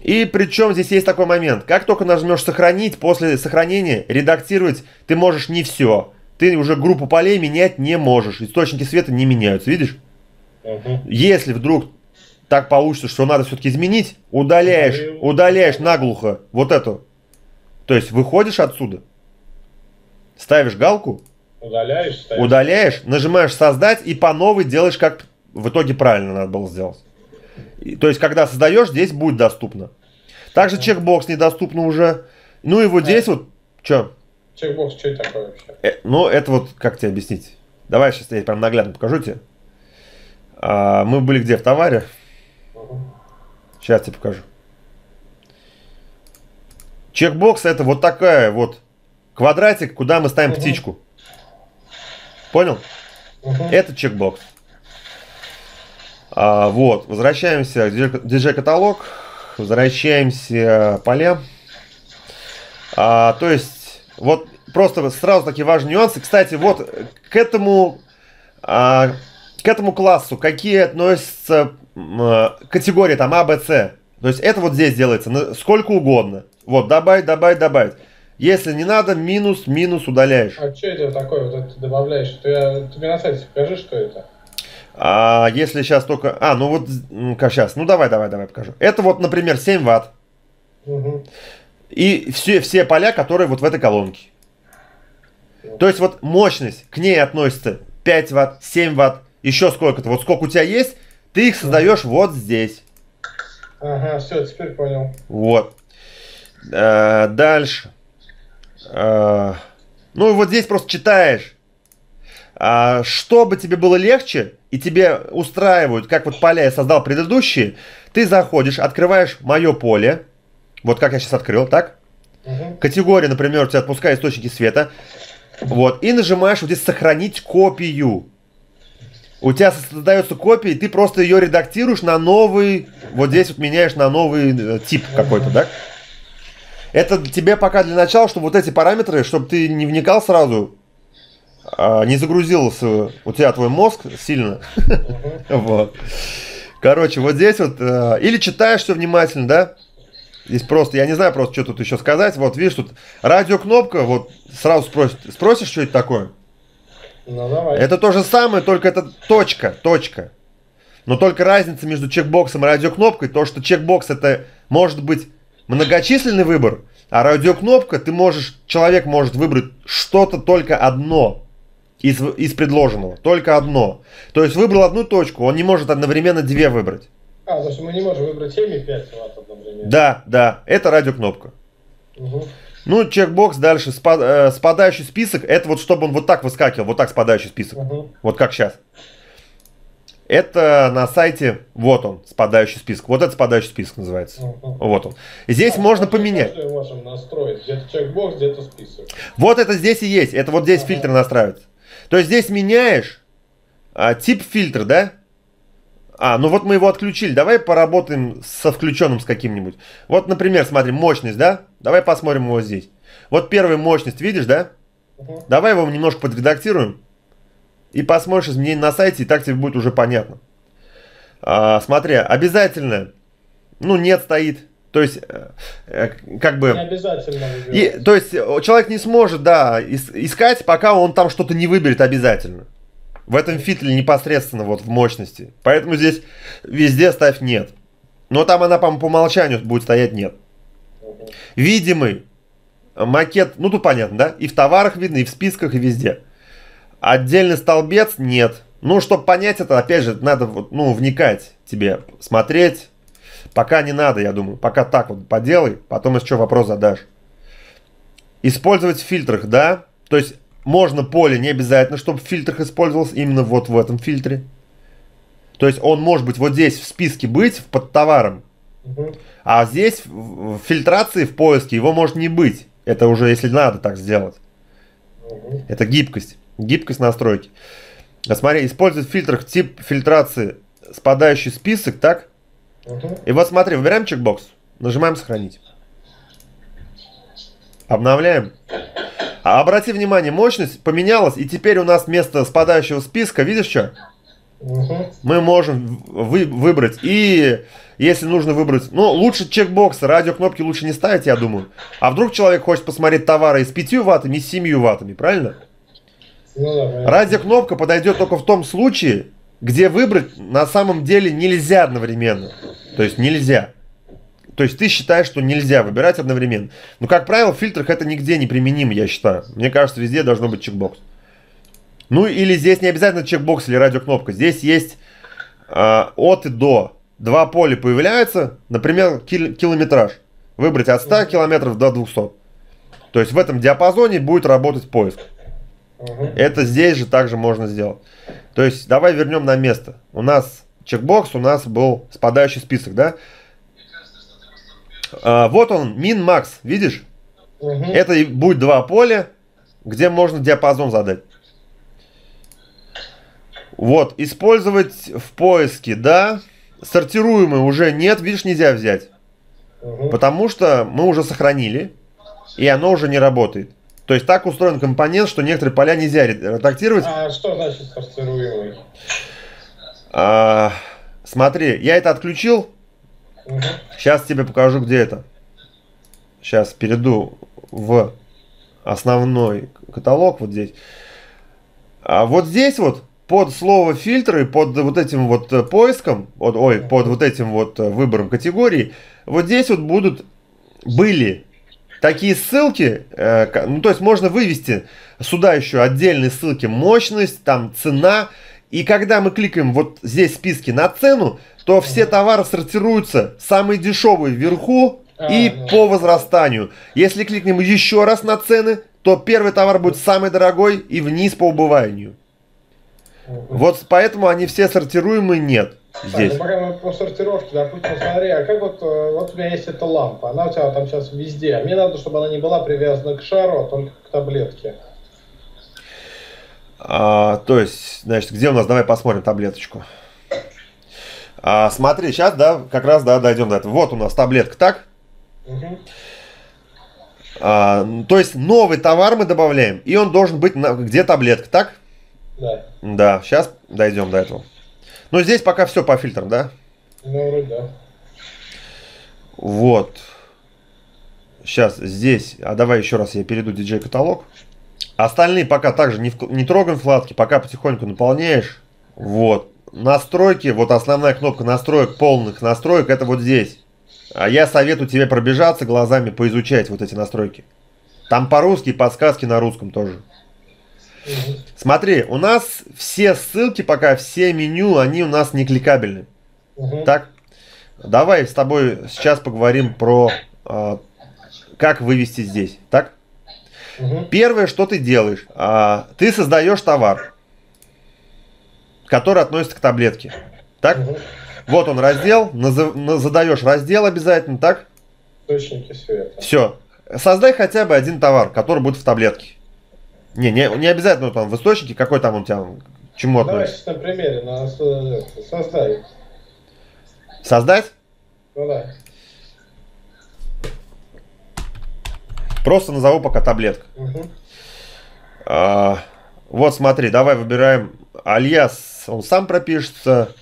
И причем здесь есть такой момент. Как только нажмешь сохранить, после сохранения редактировать ты можешь не все. Ты уже группу полей менять не можешь. Источники света не меняются, видишь? Угу. Если вдруг так получится, что надо все-таки изменить, удаляешь, удаляешь наглухо вот эту. То есть выходишь отсюда, ставишь галку, удаляешь, ставишь. удаляешь, нажимаешь создать и по новой делаешь, как в итоге правильно надо было сделать. То есть, когда создаешь, здесь будет доступно. Также чекбокс недоступен уже. Ну и вот здесь вот, что? Чекбокс, что это такое вообще? Э, ну, это вот, как тебе объяснить? Давай сейчас я прям наглядно покажу тебе. А, мы были где? В товаре? Угу. Сейчас тебе покажу. Чекбокс это вот такая вот квадратик, куда мы ставим угу. птичку. Понял? Угу. Это чекбокс. А, вот, возвращаемся в DJ-каталог, возвращаемся поля. А, то есть, вот просто сразу такие важные нюансы. Кстати, вот к этому, а, к этому классу какие относятся а, категории там А, Б, С. То есть это вот здесь делается сколько угодно. Вот, добавить, добавить, добавить. Если не надо, минус, минус удаляешь. А что это такое, вот это добавляешь? Ты, я, ты мне на сайте покажи, что это. А если сейчас только... А, ну вот, ну-ка сейчас, ну давай, давай, давай покажу. Это вот, например, 7 ватт. Угу. И все, все поля, которые вот в этой колонке. Ну. То есть вот мощность, к ней относится 5 ватт, 7 ватт, еще сколько-то. Вот сколько у тебя есть, ты их создаешь угу. вот здесь. Ага, все, теперь понял. Вот. А, дальше. А, ну вот здесь просто читаешь. А, чтобы тебе было легче и тебе устраивают, как вот поля я создал предыдущие, ты заходишь, открываешь мое поле, вот как я сейчас открыл, так? Угу. Категория, например, у тебя отпускает источники света. Вот, и нажимаешь вот здесь сохранить копию. У тебя создается копия, и ты просто ее редактируешь на новый, вот здесь вот меняешь на новый э, тип какой-то, да? Это тебе пока для начала, чтобы вот эти параметры, чтобы ты не вникал сразу, а, не загрузился у тебя твой мозг сильно. Вот. Короче, вот здесь вот, э, или читаешь все внимательно, да? Здесь просто, я не знаю просто, что тут еще сказать. Вот видишь, тут радиокнопка, вот сразу спросишь, спросишь, что это такое? Ну, давай. Это то же самое, только это точка, точка. Но только разница между чекбоксом и радиокнопкой, то, что чекбокс это может быть многочисленный выбор, а радиокнопка ты можешь, человек может выбрать что-то только одно из, из предложенного, только одно. То есть выбрал одну точку, он не может одновременно две выбрать. А, то есть мы не можем выбрать 7 и 5 ватт одновременно. Да, да, это радиокнопка. Угу. Ну, чекбокс дальше, спад, э, спадающий список, это вот чтобы он вот так выскакивал, вот так спадающий список. Угу. Вот как сейчас. Это на сайте, вот он, спадающий список. Вот это спадающий список называется. Угу. Вот он. Здесь а, можно поменять. Где-то чекбокс, где-то список. Вот это здесь и есть. Это вот здесь ага. фильтр настраивается. То есть здесь меняешь а, тип фильтра, да? А, ну вот мы его отключили. Давай поработаем со включенным с каким-нибудь. Вот, например, смотрим, мощность, да? Давай посмотрим его здесь. Вот первая мощность, видишь, да? Угу. Давай его немножко подредактируем. И посмотришь изменения на сайте, и так тебе будет уже понятно. А, смотри, обязательно, ну, нет стоит. То есть, э, э как бы... Не обязательно. И, то есть, человек не сможет, да, искать, пока он там что-то не выберет обязательно в этом фитле непосредственно вот в мощности. Поэтому здесь везде ставь нет. Но там она, по по умолчанию будет стоять нет. Видимый макет, ну тут понятно, да? И в товарах видно, и в списках, и везде. Отдельный столбец нет. Ну, чтобы понять это, опять же, надо ну, вникать тебе, смотреть. Пока не надо, я думаю. Пока так вот поделай, потом еще вопрос задашь. Использовать в фильтрах, да? То есть можно поле, не обязательно, чтобы в фильтрах использовалось именно вот в этом фильтре. То есть он может быть вот здесь в списке быть под товаром. Угу. А здесь в фильтрации, в поиске его может не быть. Это уже если надо так сделать. Угу. Это гибкость. Гибкость настройки. А смотри, использовать в фильтрах тип фильтрации спадающий список, так? Угу. И вот смотри, выбираем чекбокс. Нажимаем сохранить. Обновляем. А обрати внимание, мощность поменялась, и теперь у нас вместо спадающего списка, видишь что? Угу. Мы можем вы, выбрать. И если нужно выбрать, ну, лучше чекбоксы, радиокнопки лучше не ставить, я думаю. А вдруг человек хочет посмотреть товары и с 5 ваттами, и с 7 ваттами, правильно? Ну, да, Радиокнопка подойдет только в том случае, где выбрать на самом деле нельзя одновременно. То есть нельзя. То есть ты считаешь, что нельзя выбирать одновременно. Но, как правило, в фильтрах это нигде не применимо, я считаю. Мне кажется, везде должно быть чекбокс. Ну или здесь не обязательно чекбокс или радиокнопка. Здесь есть э, от и до. Два поля появляются, например, кил- километраж. Выбрать от 100 километров до 200. То есть в этом диапазоне будет работать поиск. Это здесь же также можно сделать. То есть давай вернем на место. У нас чекбокс, у нас был спадающий список, да? А, вот он, min-max, видишь? Угу. Это будет два поля, где можно диапазон задать. Вот, использовать в поиске, да. Сортируемый уже нет, видишь, нельзя взять. Угу. Потому что мы уже сохранили, и оно уже не работает. То есть так устроен компонент, что некоторые поля нельзя редактировать. А что значит сортируемый? А, смотри, я это отключил. Угу. Сейчас тебе покажу, где это. Сейчас перейду в основной каталог вот здесь. А вот здесь вот под слово фильтры, под вот этим вот э, поиском, вот, ой, под вот этим вот э, выбором категорий, вот здесь вот будут, были такие ссылки, э, ну то есть можно вывести сюда еще отдельные ссылки, мощность, там цена, и когда мы кликаем вот здесь в списке на цену, то все товары сортируются самые дешевые вверху и по возрастанию. Если кликнем еще раз на цены, то первый товар будет самый дорогой и вниз по убыванию. Вот поэтому они все сортируемые нет здесь. Так, ну, пока мы по сортировке, допустим, смотри, а как вот, э, вот у меня есть эта лампа, она у тебя там сейчас везде, а мне надо, чтобы она не была привязана к шару, а только к таблетке. А, то есть, значит, где у нас, давай посмотрим таблеточку. А, смотри, сейчас, да, как раз, да, дойдем до этого. Вот у нас таблетка, так? Угу. А, то есть новый товар мы добавляем, и он должен быть на, где таблетка, так? Да. Да, сейчас дойдем до этого. Ну, здесь пока все по фильтрам, да? Ну, вроде да. Вот. Сейчас здесь, а давай еще раз я перейду в DJ каталог. Остальные пока также не, в, не трогаем вкладки, пока потихоньку наполняешь. Вот. Настройки, вот основная кнопка настроек, полных настроек, это вот здесь. А я советую тебе пробежаться глазами, поизучать вот эти настройки. Там по-русски подсказки на русском тоже. Угу. Смотри, у нас все ссылки пока, все меню, они у нас не кликабельны. Угу. Так, давай с тобой сейчас поговорим про а, как вывести здесь. Так, Угу. первое, что ты делаешь, а, ты создаешь товар, который относится к таблетке. Так, Угу. вот он раздел, назов- на- задаешь раздел обязательно, так? Источники света. Все. Создай хотя бы один товар, который будет в таблетке. Не, не, не обязательно там в источнике, какой там у тебя, чему Давай относится. сейчас на примере на, с- создай. Создать? Ну да. Просто назову пока таблетка. Угу. А, вот смотри, давай выбираем альяс, он сам пропишется,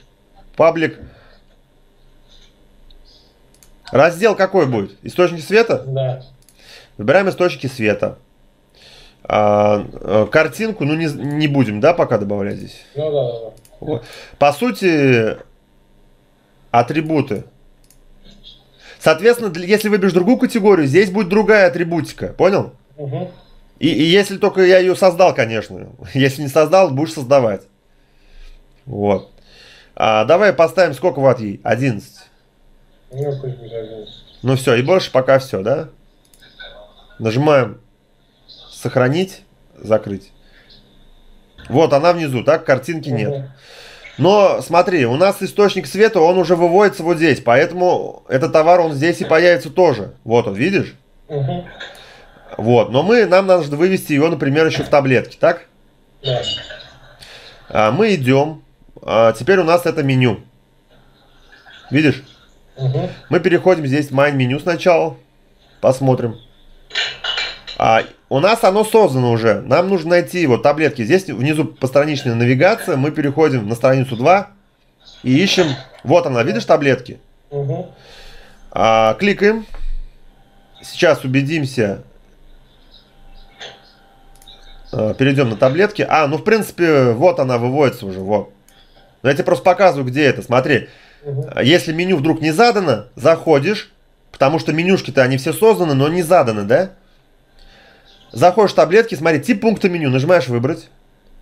паблик. Раздел какой будет? Источники света? Да. Выбираем источники света. А, э, картинку, ну не, не будем, да, пока добавлять здесь. Ну да, да, да. Вот. По сути, атрибуты. Соответственно, если выберешь другую категорию, здесь будет другая атрибутика, понял? Угу. И, и если только я ее создал, конечно. Если не создал, будешь создавать. Вот. А, давай поставим, сколько ватт ей? 11. Ну, пусть будет 11. Ну все, и больше пока все, да? Нажимаем сохранить, закрыть. Вот она внизу, так? Картинки нет. Но смотри, у нас источник света, он уже выводится вот здесь, поэтому этот товар, он здесь и появится тоже. Вот он, видишь? Мгм. Вот, но мы, нам нужно вывести его, например, еще в таблетке, так? Да. А, мы идем, а, теперь у нас это меню. Видишь? Угу. Мы переходим здесь в Mine меню сначала, посмотрим. А, у нас оно создано уже, нам нужно найти его таблетки. Здесь внизу постраничная навигация, мы переходим на страницу 2 и ищем, вот она, видишь таблетки? Угу. А, кликаем. Сейчас убедимся. А, перейдем на таблетки. А, ну в принципе, вот она выводится уже, вот. Но я тебе просто показываю, где это. Смотри, Угу. если меню вдруг не задано, заходишь, потому что менюшки-то они все созданы, но не заданы, да? Заходишь в таблетки, смотри, тип пункта меню, нажимаешь выбрать.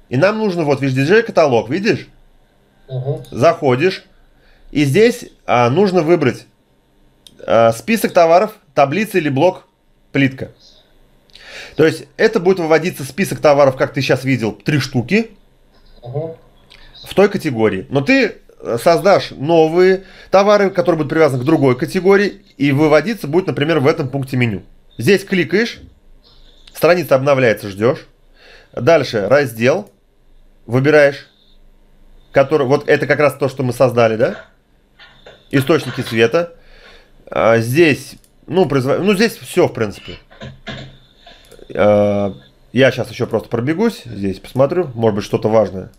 И нам нужно, вот, видишь, диджей каталог, видишь? Угу. заходишь, и здесь а, нужно выбрать а, список товаров, таблица или блок, плитка. То есть это будет выводиться список товаров, как ты сейчас видел, три штуки Угу. в той категории. Но ты э, создашь новые товары, которые будут привязаны к другой категории, и выводиться будет, например, в этом пункте меню. Здесь кликаешь, страница обновляется, ждешь. Дальше раздел, выбираешь, который, вот это как раз то, что мы создали, да? Источники света. А, здесь, ну, производ... ну, здесь все, в принципе. Э, я сейчас еще просто пробегусь здесь, посмотрю, может быть что-то важное.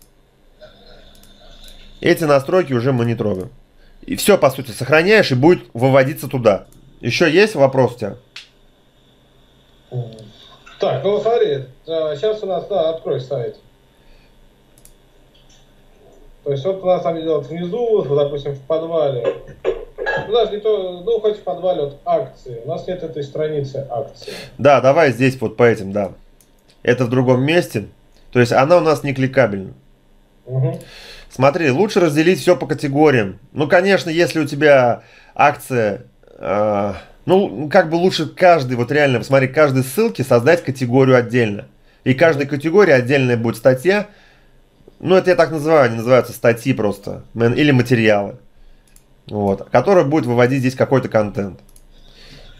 Эти настройки уже мы не трогаем. И все, по сути, сохраняешь и будет выводиться туда. Еще есть вопрос у тебя? Так, ну смотри, сейчас у нас, да, открой сайт. То есть вот у нас там идет внизу, допустим, в подвале. Ну, даже не то, ну, хоть в подвале вот акции. У нас нет этой страницы акции. Да, давай здесь вот по этим, да. Это в другом месте. То есть она у нас не кликабельна. Угу. Смотри, лучше разделить все по категориям. Ну, конечно, если у тебя акция, э, ну, как бы лучше каждый, вот реально, посмотри, каждой ссылки создать категорию отдельно. И каждой категории отдельная будет статья, ну, это я так называю, они называются статьи просто, или материалы, вот, который будет выводить здесь какой-то контент.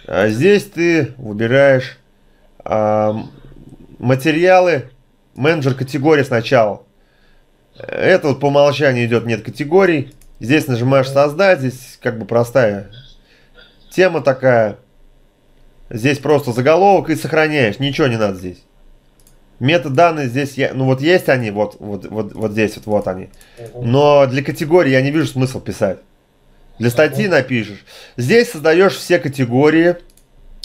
А здесь ты выбираешь а, материалы, менеджер категории сначала. Это вот по умолчанию идет нет категорий. Здесь нажимаешь создать, здесь как бы простая тема такая. Здесь просто заголовок и сохраняешь, ничего не надо здесь. Метаданные здесь, ну вот есть они, вот, вот, вот, вот здесь вот, вот они. Но для категории я не вижу смысла писать. Для статьи напишешь. Здесь создаешь все категории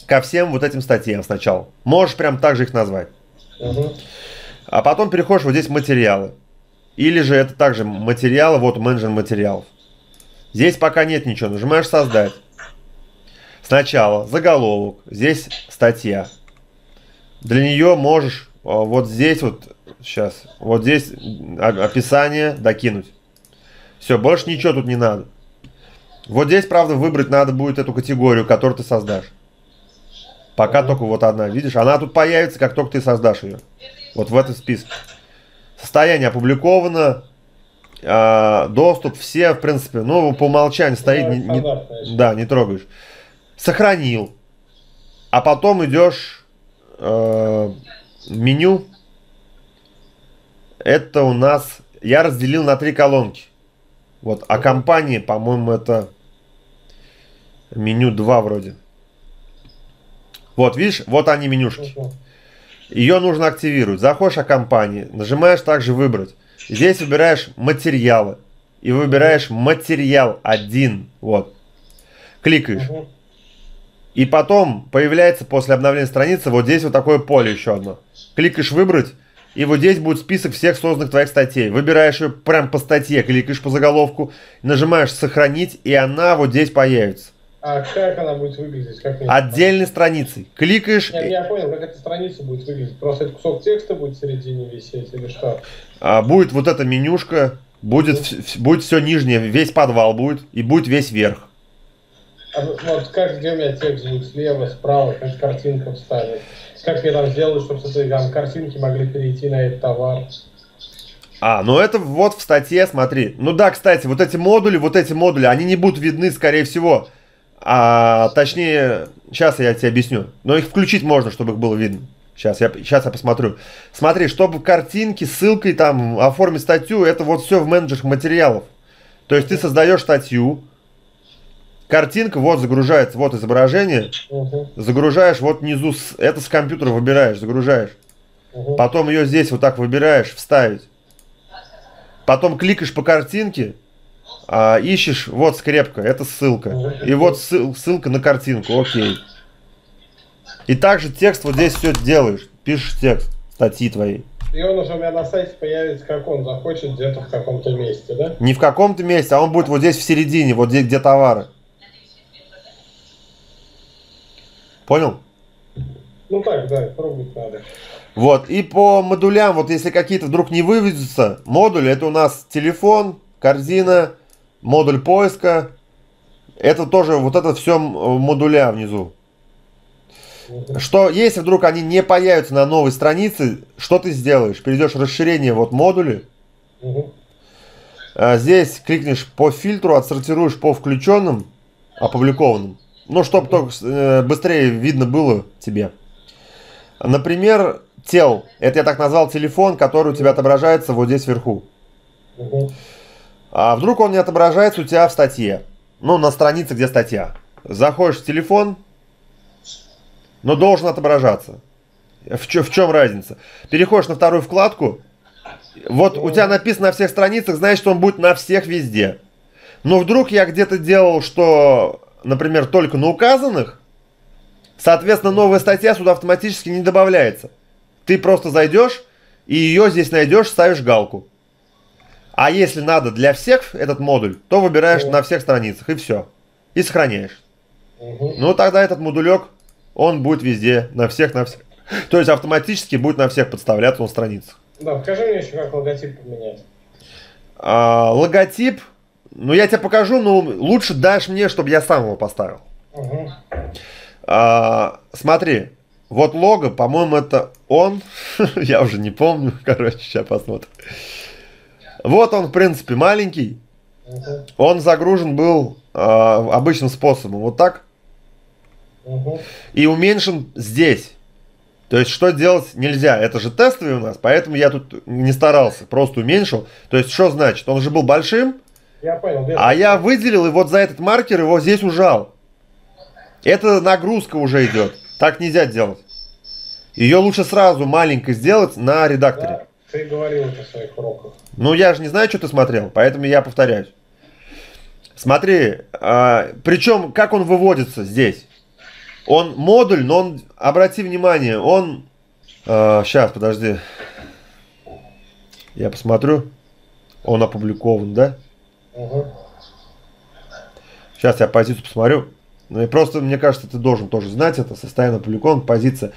ко всем вот этим статьям сначала. Можешь прям так же их назвать. А потом переходишь вот здесь материалы. Или же это также материалы, вот менеджер материалов. Здесь пока нет ничего, нажимаешь создать. Сначала заголовок, здесь статья. Для нее можешь а, вот здесь вот, сейчас, вот здесь описание докинуть. Все, больше ничего тут не надо. Вот здесь, правда, выбрать надо будет эту категорию, которую ты создашь. Пока только вот одна, видишь? Она тут появится, как только ты создашь ее. Вот в этом списке. Состояние опубликовано. Э, доступ все, в принципе, ну, по умолчанию стоит. Не, не, да, не трогаешь. Сохранил. А потом идешь э, меню. Это у нас... Я разделил на три колонки. Вот, а компании, по-моему, это меню 2 вроде. Вот, видишь, вот они менюшки. Ее нужно активировать. Заходишь о компании, нажимаешь также выбрать. Здесь выбираешь материалы. И выбираешь материал один. Вот. Кликаешь. И потом появляется после обновления страницы вот здесь вот такое поле еще одно. Кликаешь выбрать, и вот здесь будет список всех созданных твоих статей. Выбираешь ее прям по статье, кликаешь по заголовку, нажимаешь сохранить, и она вот здесь появится. А как она будет выглядеть? Как Отдельной страницей. Кликаешь. Я, я понял, как эта страница будет выглядеть. Просто этот кусок текста будет в середине висеть или что? А, будет вот эта менюшка, будет, mm. будет все нижнее, весь подвал будет, и будет весь верх. А вот как, где у меня текст будет, слева, справа, как картинка вставить? Как мне там сделать, чтобы с этой там, картинки могли перейти на этот товар? А, ну это вот в статье, смотри. Ну да, кстати, вот эти модули, вот эти модули, они не будут видны, скорее всего. А точнее, сейчас я тебе объясню. Но их включить можно, чтобы их было видно. Сейчас я, сейчас я посмотрю. Смотри, чтобы картинки, ссылкой там оформить статью, это вот все в менеджерах материалов. То есть ты создаешь статью, картинка, вот загружается, вот изображение, угу. загружаешь вот внизу, это с компьютера выбираешь, загружаешь. Угу. Потом ее здесь вот так выбираешь, вставить. Потом кликаешь по картинке, а, ищешь, вот скрепка, это ссылка. И вот ссылка на картинку, окей. И также текст вот здесь все делаешь, пишешь текст, статьи твои. И он уже у меня на сайте появится, как он захочет, где-то в каком-то месте, да? Не в каком-то месте, а он будет вот здесь в середине, вот здесь, где товары. Понял? Ну так, да, пробовать надо. Вот, и по модулям, вот если какие-то вдруг не выведутся, модули, это у нас телефон, корзина, модуль поиска. Это тоже, вот это все модуля внизу. Что, если вдруг они не появятся на новой странице, что ты сделаешь? Перейдешь в расширение вот модули. Угу. Здесь кликнешь по фильтру, отсортируешь по включенным, опубликованным. Ну, чтобы только э, быстрее видно было тебе. Например, тел. Это я так назвал телефон, который у тебя отображается вот здесь вверху. Угу. А вдруг он не отображается у тебя в статье. Ну, на странице, где статья. Заходишь в телефон, но должен отображаться. В, чё, в чем разница? Переходишь на вторую вкладку, вот у тебя написано на всех страницах, значит, он будет на всех везде. Но вдруг я где-то делал, что, например, только на указанных, соответственно, новая статья сюда автоматически не добавляется. Ты просто зайдешь и ее здесь найдешь, ставишь галку. А если надо для всех этот модуль, то выбираешь на всех страницах и все. И сохраняешь. Ну тогда этот модулек, он будет везде, на всех, на всех. То есть автоматически будет на всех подставляться на страницах. Да, покажи мне еще, как логотип поменять. А, логотип, ну я тебе покажу, но лучше дашь мне, чтобы я сам его поставил. Угу. А, смотри, вот лого, по-моему, это он. я уже не помню. Короче, сейчас посмотрим. Вот он, в принципе, маленький. Угу. Он загружен был э, обычным способом. Вот так. Угу. И уменьшен здесь. То есть, что делать нельзя. Это же тестовый у нас, поэтому я тут не старался, просто уменьшил. То есть, что значит? Он же был большим, я понял, а я выделил и вот за этот маркер его здесь ужал. Это нагрузка уже идет. Так нельзя делать. Ее лучше сразу маленько сделать на редакторе. Да, ты говорил это в своих уроках. Ну, я же не знаю, что ты смотрел, поэтому я повторяюсь. Смотри, а, причем как он выводится здесь? Он модуль, но он, обрати внимание, он... А, сейчас, подожди. Я посмотрю. Он опубликован, да? Угу. Сейчас я позицию посмотрю. Ну и просто, мне кажется, ты должен тоже знать это, состояние опубликован, позиция.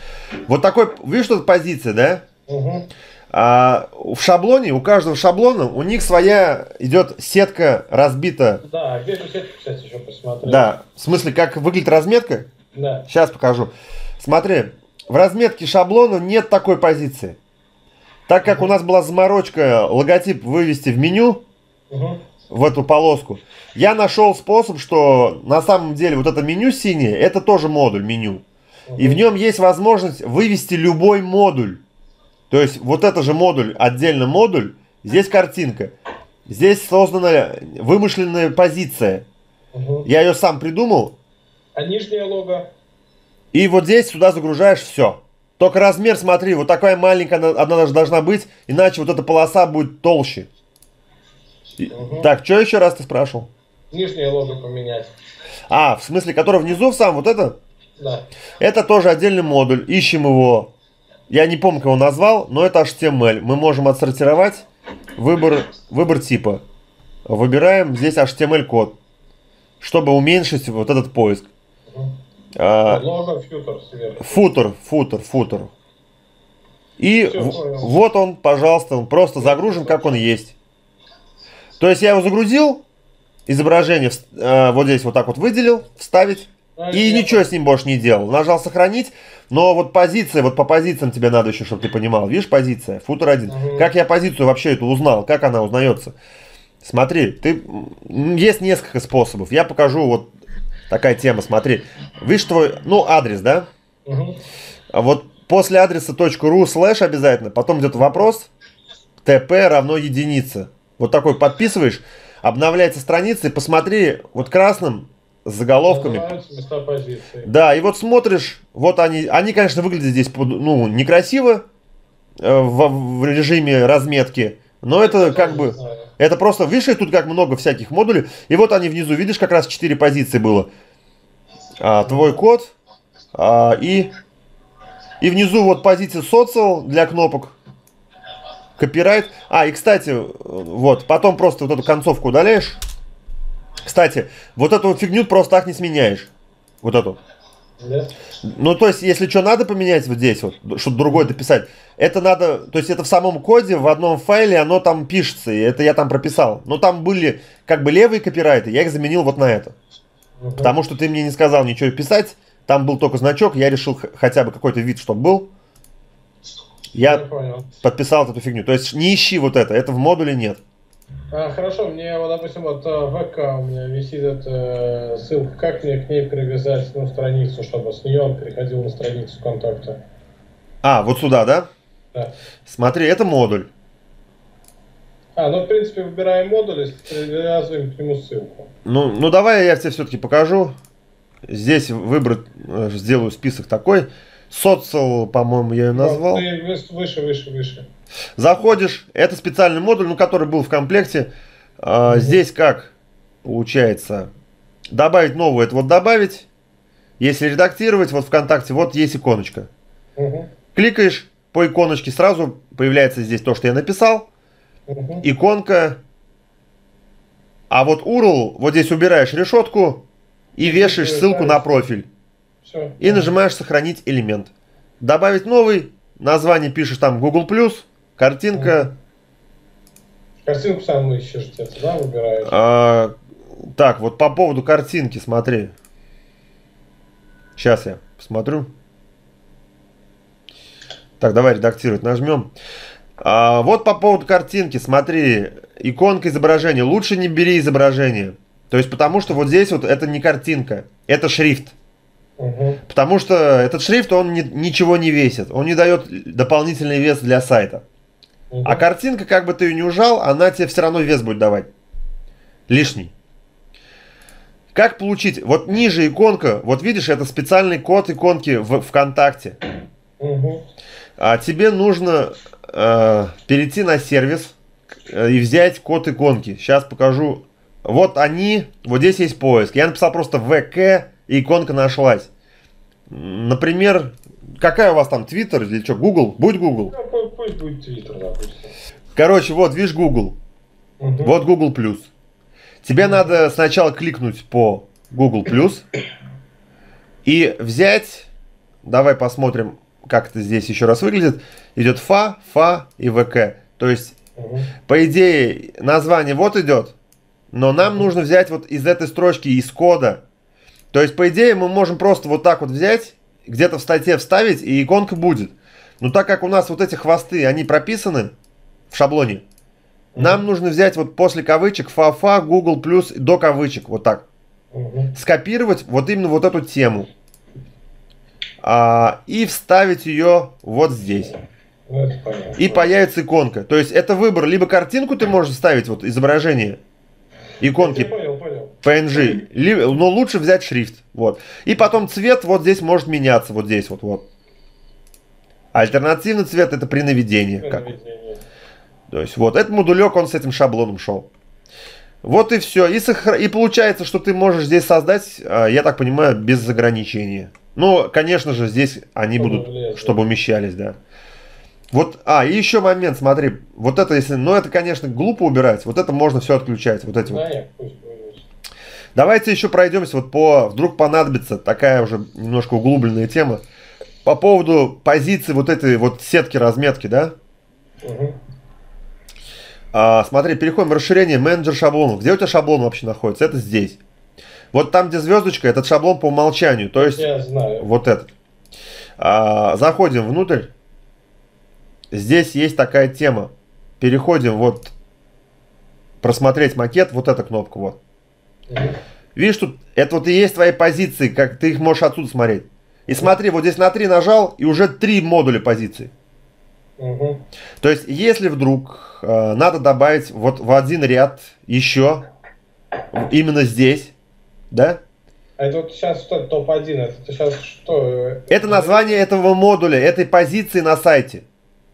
Вот такой, видишь, что это позиция, да? Угу. А в шаблоне, у каждого шаблона, у них своя идет сетка разбита. Да, здесь сетку, кстати, еще посмотреть. Да, в смысле, как выглядит разметка? Да. Сейчас покажу. Смотри, в разметке шаблона нет такой позиции. Так как угу. у нас была заморочка логотип вывести в меню, угу. В эту полоску, я нашел способ, что на самом деле вот это меню синее, это тоже модуль меню. И в нем есть возможность вывести любой модуль. То есть вот это же модуль, отдельно модуль, здесь картинка. Здесь создана вымышленная позиция. Угу. Я ее сам придумал, а нижнее лого? И вот здесь сюда загружаешь все. Только размер, смотри, вот такая маленькая она, она даже должна быть, иначе вот эта полоса будет толще. Угу. Так, что еще раз ты спрашивал? Нижнее лого поменять. А, в смысле, который внизу сам, вот это? Да. Это тоже отдельный модуль. Ищем его. Я не помню, кого назвал, но это HTML. Мы можем отсортировать выбор, выбор типа. Выбираем здесь HTML код, чтобы уменьшить вот этот поиск. А, футер, футер, футер. И Все, в, вот он, пожалуйста, он просто загружен, как он есть. То есть я его загрузил, изображение э, вот здесь вот так вот выделил, вставить, а, и нет. ничего с ним больше не делал. Нажал сохранить, но вот позиция, вот по позициям тебе надо еще, чтобы ты понимал. Видишь, позиция, футер один. Угу. Как я позицию вообще эту узнал, как она узнается? Смотри, ты есть несколько способов. Я покажу вот такая тема, смотри. Видишь твой, ну, адрес, да? Угу. Вот после адреса .ru слэш обязательно, потом идет вопрос, tp равно единице. Вот такой подписываешь, обновляется страница, и посмотри, вот красным с заголовками. Да, и вот смотришь, вот они, они, конечно, выглядят здесь, ну, некрасиво э, в, в режиме разметки, но это как бы, это просто, видишь, тут как много всяких модулей. И вот они внизу, видишь, как раз 4 позиции было. А, твой код. А, и, и внизу вот позиция социал для кнопок. Копирайт. А, и кстати, вот, потом просто вот эту концовку удаляешь. Кстати, вот эту фигню просто так не сменяешь. Вот эту. Ну, то есть, если что надо поменять вот здесь вот, что-то другое дописать, это надо, то есть это в самом коде, в одном файле оно там пишется, и это я там прописал. Но там были как бы левые копирайты, я их заменил вот на это. Угу. Потому что ты мне не сказал ничего писать, там был только значок, я решил хотя бы какой-то вид, чтобы был. Я, я подписал эту фигню. То есть не ищи вот это, это в модуле нет. А, хорошо, мне вот, допустим, вот э, ВК у меня висит эта э, ссылка, как мне к ней привязать ну, страницу, чтобы с нее он переходил на страницу контакта? А, вот сюда, да? Да. Смотри, это модуль. А, ну, в принципе, выбираем модуль и привязываем к нему ссылку. Ну, ну давай я тебе все-таки покажу. Здесь выбрать, э, сделаю список такой. Социал, по-моему, я ее назвал. Ты выше, выше, выше. Заходишь, это специальный модуль, ну, который был в комплекте. А, Мгм. Здесь как получается? Добавить новую, это вот добавить. Если редактировать, вот ВКонтакте, вот есть иконочка. Мгм, Кликаешь по иконочке, сразу появляется здесь то, что я написал. мгм. Иконка. А вот URL, вот здесь убираешь решетку и вешаешь ссылку на профиль. Всё. И нажимаешь сохранить элемент. Добавить новый, название пишешь там Google+, картинка. Картинку сам ищешь где-то, да, выбираешь? А, так, вот по поводу картинки, смотри. Сейчас я посмотрю. Так, давай редактировать нажмем. А, вот по поводу картинки, смотри, иконка изображения. Лучше не бери изображение. То есть потому что вот здесь вот это не картинка, это шрифт. Потому что этот шрифт, он ни- ничего не весит. Он не дает дополнительный вес для сайта. А картинка, как бы ты ее не ужал, она тебе все равно вес будет давать. Лишний. Как получить? Вот ниже иконка, вот видишь, это специальный код иконки в ВКонтакте. А тебе нужно э, перейти на сервис э, и взять код иконки. Сейчас покажу. Вот они, вот здесь есть поиск. Я написал просто ВК, и иконка нашлась. Например, какая у вас там, Твиттер или что, Google? Будь Google. Ну, пу- пусть будет Твиттер, допустим. Короче, вот, видишь, Google. Мгм. Вот Google. Тебе надо сначала кликнуть по Google и взять. Давай посмотрим, как это здесь еще раз выглядит. Идет фа, фа и ВК. То есть, Мгм. по идее, название вот идет, но нам нужно взять вот из этой строчки, из кода. То есть, по идее, мы можем просто вот так вот взять, где-то в статье вставить, и иконка будет. Но так как у нас вот эти хвосты, они прописаны в шаблоне, нам нужно взять вот после кавычек фа-фа, Google плюс до кавычек, вот так. Мгм. Скопировать вот именно вот эту тему. А, и вставить ее вот здесь. Ну. И появится иконка. То есть это выбор. Либо картинку ты можешь вставить, вот изображение. Иконки понял. PNG. Но лучше взять шрифт. Вот. И потом цвет вот здесь может меняться. Вот здесь вот. вот. Альтернативный цвет это при наведении. как- Наведение. То есть вот этот модулек, он с этим шаблоном шел. Вот и все. И, сохра- и получается, что ты можешь здесь создать, а, я так понимаю, без ограничения. Ну, конечно же, здесь они Чтобы будут, влезли. чтобы умещались, да. Вот, а, и еще момент, смотри, вот это если, ну это, конечно, глупо убирать, вот это можно все отключать, вот эти вот. Да, нет, пусть будет. Давайте еще пройдемся вот по, вдруг понадобится такая уже немножко углубленная тема. По поводу позиции вот этой вот сетки разметки, да? Мгм. А, смотри, переходим в расширение менеджер шаблонов. Где у тебя шаблон вообще находится? Это здесь. Вот там, где звездочка, этот шаблон по умолчанию. То есть Я знаю. вот этот. А, заходим внутрь. Здесь есть такая тема. Переходим вот просмотреть макет, вот эта кнопка вот. Видишь, тут это вот и есть твои позиции, как ты их можешь отсюда смотреть. И смотри, вот здесь на 3 нажал, и уже три модуля позиций. Мгм. То есть, если вдруг э, надо добавить вот в один ряд еще, именно здесь, да, А это вот сейчас что, топ-1, это сейчас что? э, это название этого модуля, этой позиции на сайте.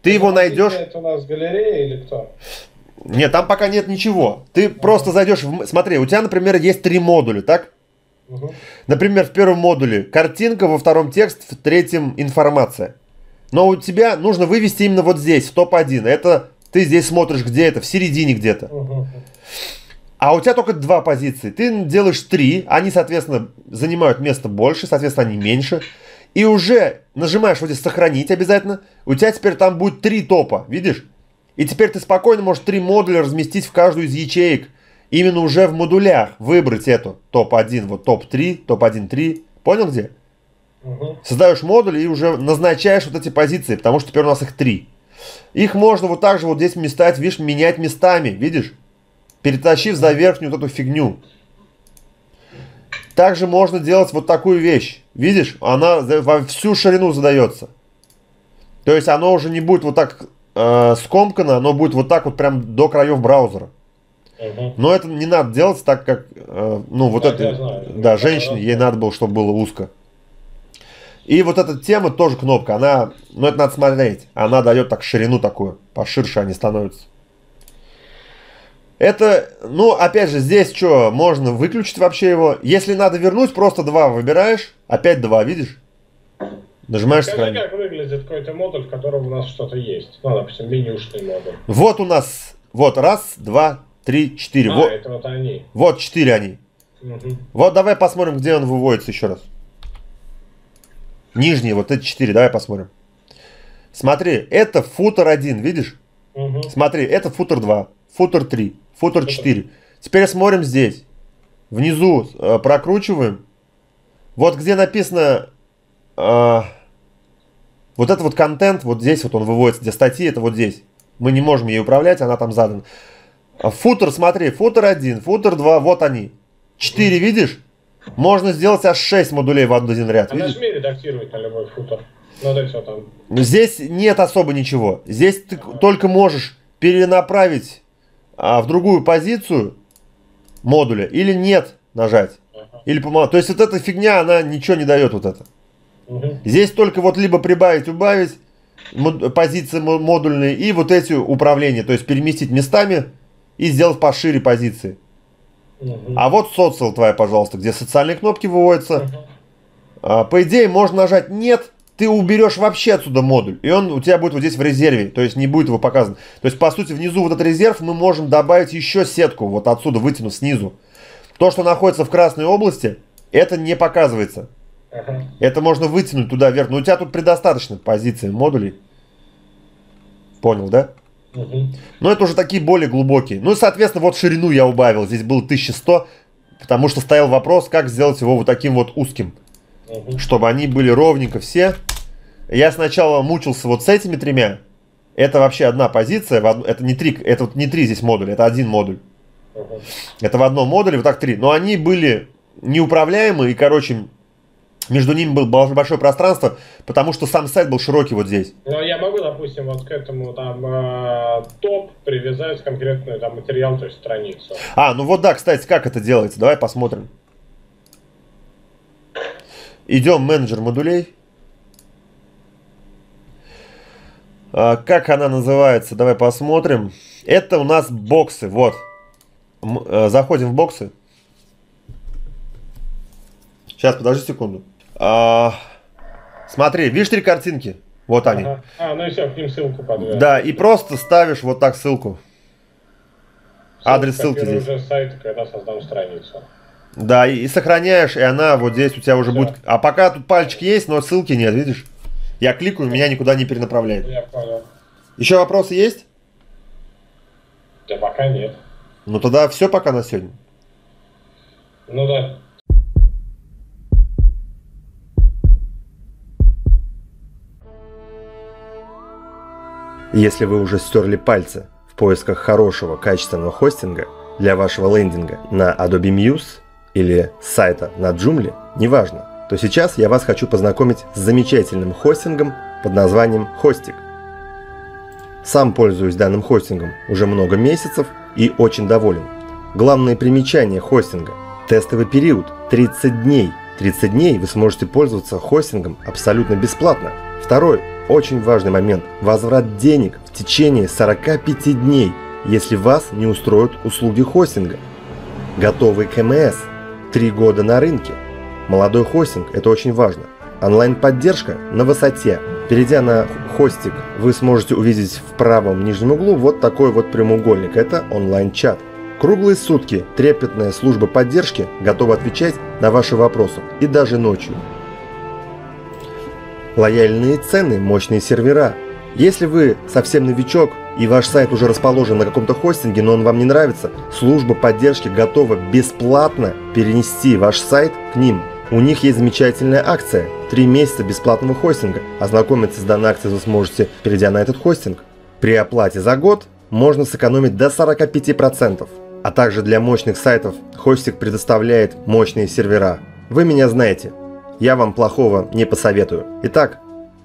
Ты его найдешь. Это у нас галерея или кто? Нет, там пока нет ничего. Ты просто зайдешь в... Смотри, у тебя, например, есть три модуля, так? Мгм. Например, в первом модуле картинка, во втором текст, в третьем информация. Но у тебя нужно вывести именно вот здесь, в топ-1. Это ты здесь смотришь, где это, в середине где-то. Мгм. А у тебя только два позиции. Ты делаешь три, они, соответственно, занимают место больше, соответственно, они меньше. И уже нажимаешь вот здесь сохранить обязательно. У тебя теперь там будет три топа, видишь? И теперь ты спокойно можешь три модуля разместить в каждую из ячеек. Именно уже в модулях выбрать эту топ-1, вот топ-3, топ-1-3. Понял где? Мгм. Создаешь модуль и уже назначаешь вот эти позиции, потому что теперь у нас их три. Их можно вот так же вот здесь местать, видишь, менять местами, видишь? Перетащив за верхнюю вот эту фигню. Также можно делать вот такую вещь. Видишь, она во всю ширину задается. То есть оно уже не будет вот так э, скомкано, оно будет вот так вот прям до краев браузера. Мгм. Но это не надо делать, так как, э, ну, вот Да, это, знаю. да, женщине, ей надо было, чтобы было узко. И вот эта тема тоже кнопка, она, ну это надо смотреть, она дает так ширину такую, поширше они становятся. Это, ну, опять же, здесь что, можно выключить вообще его. Если надо вернуть, просто два выбираешь, опять два, видишь? Нажимаешь Скажи, сохранить. как выглядит какой-то модуль, в котором у нас что-то есть. Ну, допустим, менюшный модуль. Вот у нас, вот раз, два, три, четыре. А, вот, это вот они. вот четыре они. Мгм. Вот давай посмотрим, где он выводится еще раз. Нижние, вот эти четыре, давай посмотрим. Смотри, это футер 1, видишь? Мгм. Смотри, это футер 2, футер 3, футер 4. Теперь смотрим здесь. Внизу э, прокручиваем. Вот где написано... э, вот это вот контент, вот здесь вот он выводится, где статьи, это вот здесь. Мы не можем ей управлять, она там задана. А Футер, смотри, футер 1, футер 2, вот они. 4, видишь? Можно сделать аж 6 модулей в один ряд. А нажми редактировать на любой футер. Ну, там. Но здесь нет особо ничего. Здесь ты только можешь перенаправить а, в другую позицию модуля или нет нажать. Ага. Или помолоть. То есть вот эта фигня, она ничего не дает вот это. Здесь только вот либо прибавить, убавить позиции мо- модульные и вот эти управления. То есть переместить местами и сделать пошире позиции. А вот социал твоя, пожалуйста, где социальные кнопки выводятся. А, По идее, можно нажать «Нет», ты уберешь вообще отсюда модуль, и он у тебя будет вот здесь в резерве, то есть не будет его показан. То есть, по сути, внизу вот этот резерв мы можем добавить еще сетку, вот отсюда вытянув снизу. То, что находится в красной области, это не показывается. Ага. Это можно вытянуть туда вверх. Но у тебя тут предостаточно позиций модулей. Понял, да? Мгм. Но это уже такие более глубокие. Ну и, соответственно, вот ширину я убавил. Здесь было 1100, потому что стоял вопрос, как сделать его вот таким вот узким Мгм. чтобы они были ровненько все. Я сначала мучился вот с этими тремя. Это вообще одна позиция, это не три, это вот не три здесь модуля, это один модуль. Мгм. Это в одном модуле, вот так три. Но они были неуправляемые, и, короче, между ними было бол- большое пространство, потому что сам сайт был широкий вот здесь. Ну, я могу, допустим, вот к этому там э, топ привязать конкретный там материал, то есть страницу. А, ну вот да, кстати, как это делается, давай посмотрим. Идем в менеджер модулей. А, как она называется, давай посмотрим. Это у нас боксы, вот. М- э, Заходим в боксы. Сейчас, подожди секунду. А, смотри, видишь три картинки? Вот они. Ага. А, ну и все, к ним ссылку подвел. Да, и просто ставишь вот так ссылку. адрес ссылки здесь. уже с сайта, когда создам страницу. Да, и, и сохраняешь, и она вот здесь у тебя уже Всё. будет. А пока тут пальчик есть, но ссылки нет, видишь? Я кликаю, меня никуда не перенаправляет. Я понял. Еще вопросы есть? Да пока нет. Ну тогда все пока на сегодня. Ну да. Если вы уже стерли пальцы в поисках хорошего качественного хостинга для вашего лендинга на Adobe Muse или сайта на Joomla, неважно, то сейчас я вас хочу познакомить с замечательным хостингом под названием Hostik. Сам пользуюсь данным хостингом уже много месяцев и очень доволен. Главное примечание хостинга – тестовый период 30 дней. 30 дней вы сможете пользоваться хостингом абсолютно бесплатно. Второй очень важный момент – возврат денег в течение 45 дней, если вас не устроят услуги хостинга. Готовый КМС – 3 года на рынке. Молодой хостинг – это очень важно. Онлайн-поддержка на высоте. Перейдя на хостик, вы сможете увидеть в правом нижнем углу вот такой вот прямоугольник. Это онлайн-чат. Круглые сутки трепетная служба поддержки готова отвечать на ваши вопросы и даже ночью. Лояльные цены, мощные сервера. Если вы совсем новичок и ваш сайт уже расположен на каком-то хостинге, но он вам не нравится, служба поддержки готова бесплатно перенести ваш сайт к ним. У них есть замечательная акция – 3 месяца бесплатного хостинга. Ознакомиться с данной акцией вы сможете, перейдя на этот хостинг. При оплате за год можно сэкономить до 45%. А также для мощных сайтов хостинг предоставляет мощные сервера. Вы меня знаете, я вам плохого не посоветую. Итак,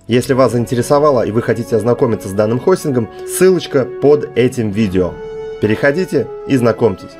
если вас заинтересовало и вы хотите ознакомиться с данным хостингом, ссылочка под этим видео. Переходите и знакомьтесь.